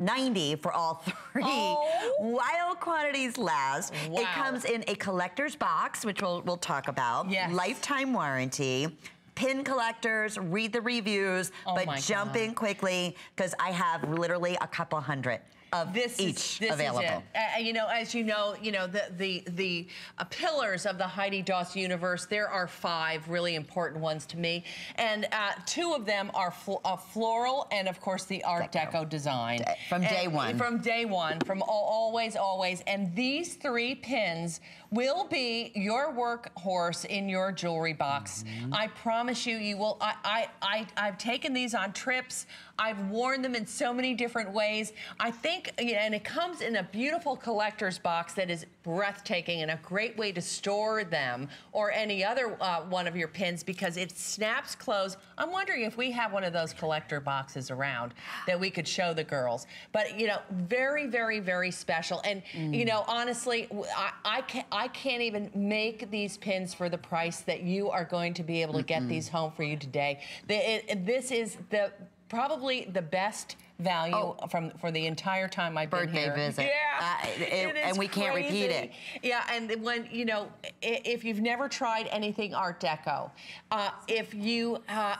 90 for all three. Oh. While quantities last, Wow. it comes in a collector's box, which we'll, we'll talk about. Yes. Lifetime warranty. Pin collectors, read the reviews, Oh but jump God. in quickly because I have literally a couple hundred of this each is, this available. Is it. Uh, you know, as you know, you know the the the uh, pillars of the Heidi Daus universe. There are five really important ones to me, and uh, two of them are fl- uh, floral and, of course, the Art Deco design From day one. From day one, from always, always. And these three pins will be your workhorse in your jewelry box. Mm-hmm. I promise you, you will. I, I, I, I've taken these on trips. I've worn them in so many different ways. I think, you know, and it comes in a beautiful collector's box that is breathtaking and a great way to store them or any other uh, one of your pins because it snaps closed. I'm wondering if we have one of those collector boxes around that we could show the girls. But you know, very, very, very special. And you know, honestly, I, I can't, I can't even make these pins for the price that you are going to be able to get these home for you today. The, it, this is the probably the best value from for the entire time I've Oh. Been here. Birthday visit. Yeah, Uh, it- and we can't repeat it. Yeah, and when you know, if you've never tried anything Art Deco, uh, if you, uh,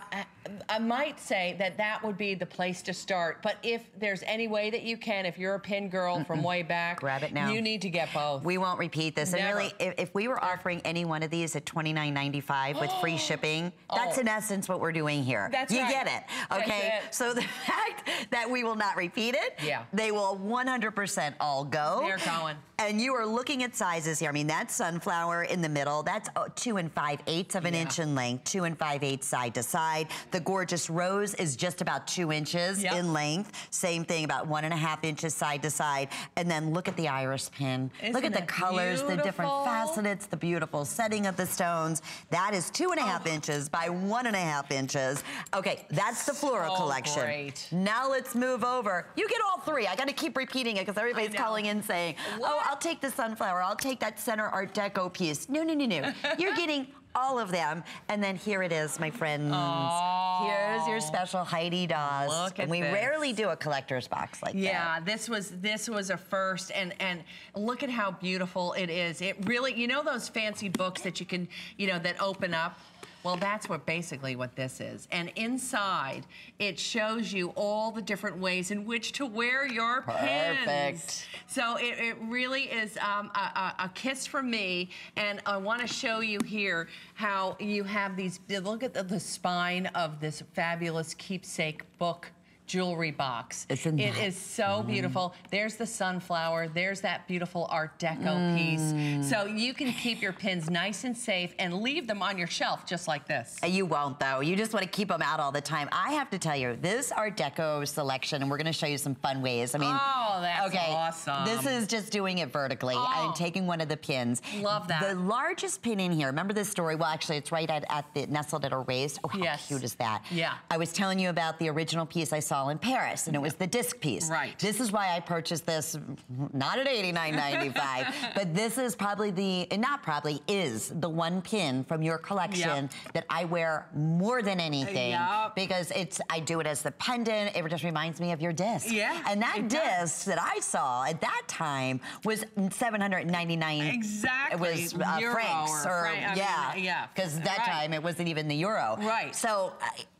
I might say that that would be the place to start. But if there's any way that you can, if you're a pin girl from way back, Grab it now. You need to get both. We won't repeat this. And really, if, if we were offering any one of these at $29.95 with free shipping, that's Oh. in essence what we're doing here. That's you right. get it, okay? it. So the fact that we will not repeat it, Yeah. they will 100% all go. They're going. And you are looking at sizes here. I mean, that's sunflower in the middle. That's uh, two and five eighths of an Yeah. inch in length, two and five eighths side to side. The gorgeous rose is just about two inches Yep. in length. Same thing, about one and a half inches side to side. And then look at the iris pin. look Isn't at the colors, the different beautiful? facets, the beautiful setting of the stones. That is two and a half Oh. inches by one and a half inches. Okay, that's the floral So collection. great. Now let's move over. You get all three. I got to keep repeating it because everybody's calling in saying, "Oh, I'll take the sunflower. I'll take that center Art Deco piece." No, no, no, no. You're getting all of them. And then here it is, my friends. Here's your special Heidi Daus. Look at and we this. rarely do a collector's box like that. Yeah, this was this was a first, and and look at how beautiful it is. It really, you know, those fancy books that you can, you know, that open up. Well, that's what basically what this is. And inside, it shows you all the different ways in which to wear your pins. Perfect. So it, it really is um, a, a, a kiss from me, and I want to show you here how you have these. Look at the, the spine of this fabulous keepsake book jewelry box. Isn't It that- is so beautiful. There's the sunflower. There's that beautiful Art Deco piece. So you can keep your pins nice and safe and leave them on your shelf just like this. Uh, You won't though. You just want to keep them out all the time. I have to tell you, this Art Deco selection, and we're going to show you some fun ways. I mean, Oh, that's okay, awesome. This is just doing it vertically. Oh. I'm taking one of the pins. Love that. The largest pin in here. Remember this story? Well, actually, it's right at, at the nestled at her waist. Oh, how Yes. cute is that? Yeah. I was telling you about the original piece I saw in Paris, and it was the disc piece. Right. This is why I purchased this, not at $89.95, but this is probably the, and not probably, is the one pin from your collection that I wear more than anything Yep. because it's, I do it as the pendant. It just reminds me of your disc. Yeah, And that it does. disc that I saw at that time was 799 Exactly. It was uh, Euro francs or or, franc- I mean, yeah, yeah. Because that Right. time it wasn't even the euro. Right. So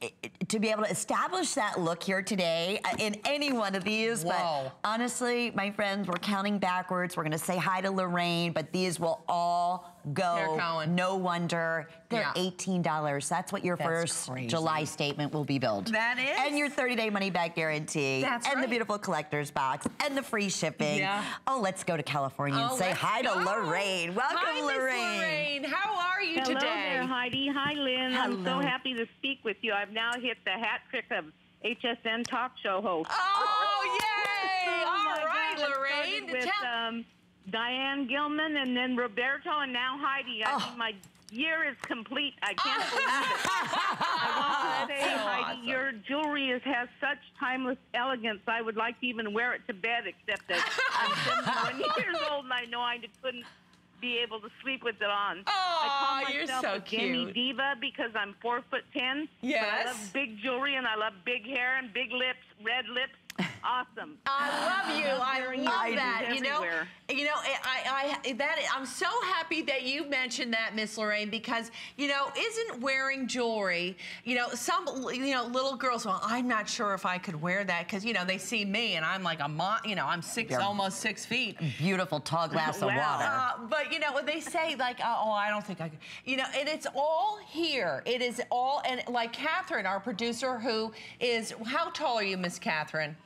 uh, to be able to establish that look here today uh, in any one of these, Whoa. but honestly, my friends, we're counting backwards. We're going to say hi to Lorraine, but these will all go. No wonder. They're Yeah. $18. That's what your That's first crazy. July statement will be billed. That is. And your 30-day money-back guarantee. That's And the beautiful collector's box. And the free shipping. Yeah. Oh, let's go to California and Oh, say let's hi to. Lorraine. Welcome, Hi, Lorraine. Lorraine. How are you Hello today? there, Heidi. Hi, Lynn. Hello. I'm so happy to speak with you. I've now hit the hat trick of HSN talk show host. Oh, yay! Oh, All my God. Lorraine. with um, Diane Gilman and then Roberto and now Heidi. I mean, my year is complete. I can't believe it. I want to say, so Heidi, awesome. your jewelry is, has such timeless elegance. I would like to even wear it to bed, except that I'm 71 years old and I know I couldn't be able to sleep with it on. Call you're myself so Jamie cute. diva because I'm four foot ten. But I Yes. love big jewelry and I love big hair and big lips, red lips. Awesome. I love you. I Wearing love that. You know, you know, I, I, that I'm so happy that you mentioned that, Miss Lorraine, because you know, isn't wearing jewelry, you know, some, you know, little girls. Well, I'm not sure if I could wear that because you know they see me and I'm like a, mo- you know, I'm 6 You're- almost six feet. Beautiful tall glass of Wow. water. Uh, but you know, when they say like, oh, I don't think I could, you know, and it's all here. It is all, and like Catherine, our producer, who is, how tall are you, Miss Catherine?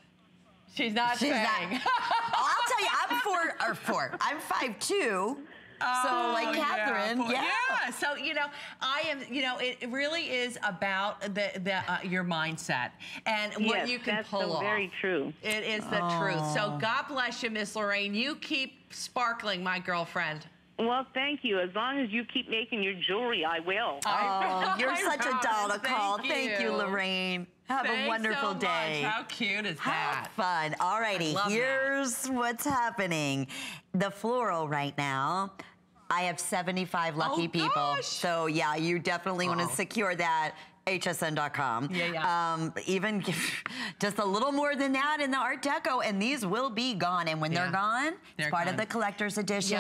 She's not She's not- I'll tell you, I'm four or four. I'm five two. so like Oh, yeah, Catherine, boy- yeah. So you know, I am. You know, it it really is about the the uh, your mindset and what Yes, you can that's pull so off. very true. It is the truth. So God bless you, Miss Lorraine. You keep sparkling, my girlfriend. Well, thank you. As long as you keep making your jewelry, I will. Oh, you're such a doll to call. Thank Thank you, you. Lorraine. Have Thanks a wonderful so much. day. How cute is that? Have that? fun. All righty, love that. here's what's happening. The floral right now. I have 75 lucky Oh, people. gosh. So yeah, you definitely want to secure that. hsn.com. Yeah, yeah. Um, even just a little more than that in the Art Deco, and these will be gone. And when Yeah. they're gone, They're it's part gone. of the collector's edition.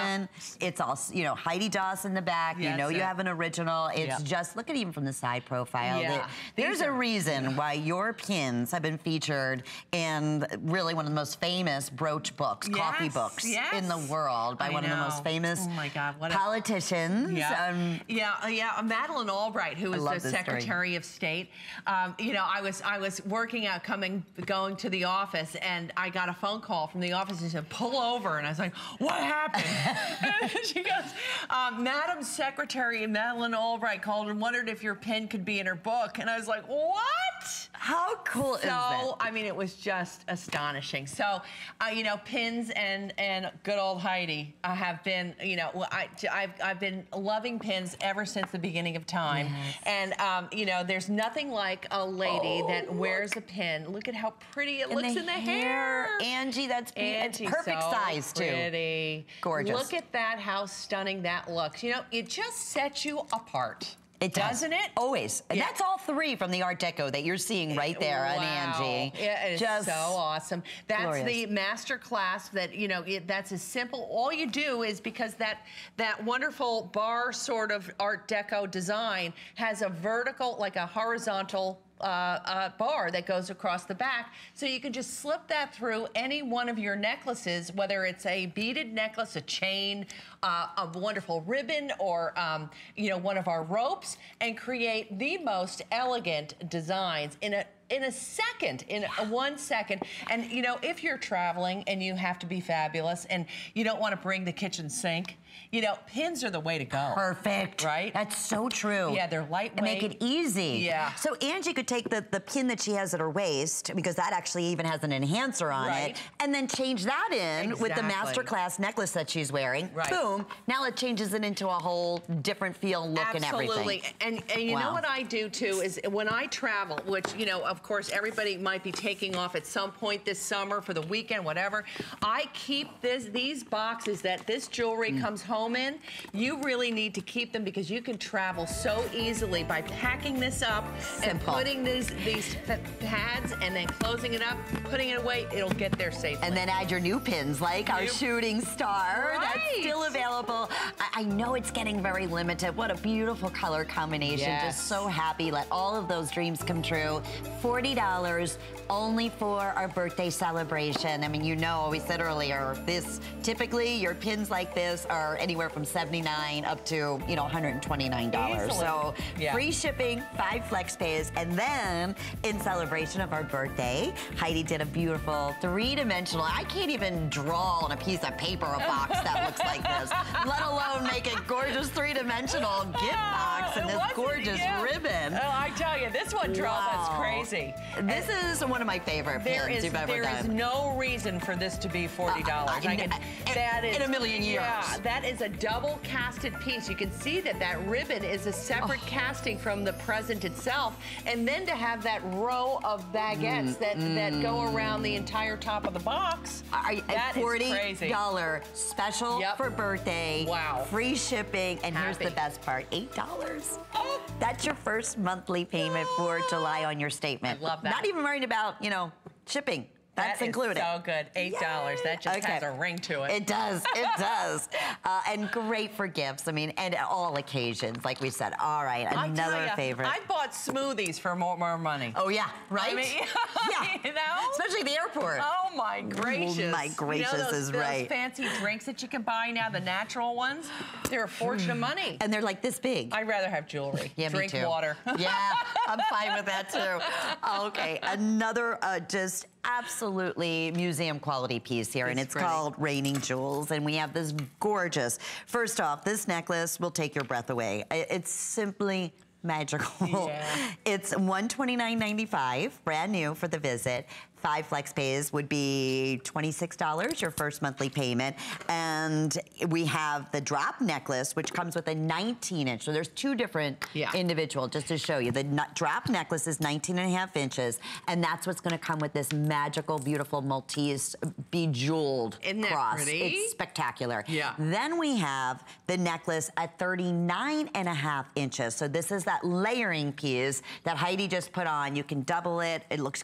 Yeah. It's all, you know, Heidi Daus in the back. you know, you it- have an original. It's Yeah. just look at even from the side profile. Yeah. There- There's These a are- reason why your pins have been featured in really one of the most famous brooch books, coffee books yes. in the world by I one of the most famous Oh my God, what a- politicians. Yeah, Um, yeah, uh, yeah. Madeleine Albright, who was the secretary story. Of State. Um, you know, I was I was working out, coming, going to the office, and I got a phone call from the office and said, "Pull over." And I was like, "What happened?" she goes, um, "Madam Secretary Madeleine Albright called and wondered if your pen could be in her book." And I was like, "What?" How cool is that? So I mean, it was just astonishing. So, uh, you know, pins and and good old Heidi uh, have been, you know, I I've, I've been loving pins ever since the beginning of time. And um, you know, there's nothing like a lady that wears a pin. Look at how pretty it And looks in the hair. Angie, that's Angie's perfect so size too. Pretty. Gorgeous. Look at that, how stunning that looks. You know, it just sets you apart. It does. Doesn't it? Always. And Yeah. that's all three from the Art Deco that you're seeing eh, right there on Angie. Yeah, it's Just so awesome. That's glorious. the master class that, you know, it, that's as simple. All you do is because that that wonderful bar sort of art deco design has a vertical, like a horizontal uh, uh, bar that goes across the back. So you can just slip that through any one of your necklaces, whether it's a beaded necklace, a chain, uh, a wonderful ribbon, or um, you know one of our ropes, and create the most elegant designs in a in a second, in a one second. And you know, if you're traveling and you have to be fabulous and you don't want to bring the kitchen sink, you know, pins are the way to go. Perfect. Right? That's so true. Yeah, they're And make it easy. Yeah. So Angie could take the, the pin that she has at her waist, because that actually even has an enhancer on Right. it, and then change that in with the masterclass necklace that she's wearing. Right. Boom. Now it changes it into a whole different feel, look, and everything. Absolutely. And, and you know what I do too is when I travel, which, you know, of course, everybody might be taking off at some point this summer for the weekend, whatever. I keep this these boxes that this jewelry Mm. comes home in. You really need to keep them because you can travel so easily by packing this up Simple. and putting these these pads and then closing it up, putting it away. It'll get there safely. And then add your new pins, like our New- shooting star. That's still available. I, I know it's getting very limited. What a beautiful color combination. Yes. Just so happy. Let all of those dreams come true. $40 only for our birthday celebration. I mean, you know, we said earlier, this typically your pins like this are anywhere from 79 up to, you know, $129. Easily. So Yeah. free shipping, five flex pays, and then in celebration of our birthday, Heidi did a beautiful three-dimensional, I can't even draw on a piece of paper a box that looks like this, let alone make a gorgeous three-dimensional gift box and It this gorgeous yeah. ribbon. Oh, I tell you, this one drove us crazy. This is one of my favorite There is you've ever there is done. no reason for this to be forty dollars. Uh, uh, I can, in- that is in a million years. Yeah, that is a double casted piece. You can see that that ribbon is a separate Oh. casting from the present itself, and then to have that row of baguettes mm, that that go mm. around the entire top of the box. Are- that a is forty crazy. dollar special Yep. for birthday. Wow. Free shipping, and here's the best part: eight dollars. Oh. That's your first monthly payment for July on your statement. I love that. Not even worrying about you know shipping. That's That included. so good. Eight dollars. That just Okay. has a ring to it. It does. It does. Uh, and great for gifts. I mean, and at all occasions, like we said. All right, another ya, favorite. I bought smoothies for more, more money. oh yeah, right? I mean, yeah. you know? Especially at the airport. Oh my gracious! my gracious you know those, is those right. fancy drinks that you can buy now, the natural ones, they're a fortune of money. And they're like this big. I'd rather have jewelry. Yeah, Drink me too. water. yeah, I'm fine with that too. Okay, another uh, just absolutely museum quality piece here, and It's it's pretty. called Raining Jewels, and we have this gorgeous. First off, this necklace will take your breath away. It's simply magical. Yeah. It's $129.95, brand new for the visit. Five flex pays would be $26, your first monthly payment. And we have the drop necklace, which comes with a 19 inch. So there's two different Yeah. individual, just to show you. The drop necklace is 19 and a half inches, and that's what's gonna come with this magical, beautiful Maltese uh, bejeweled Isn't that cross. pretty? It's spectacular. Yeah. Then we have the necklace at 39 and a half inches. So this is that layering piece that Heidi just put on. You can double it. It looks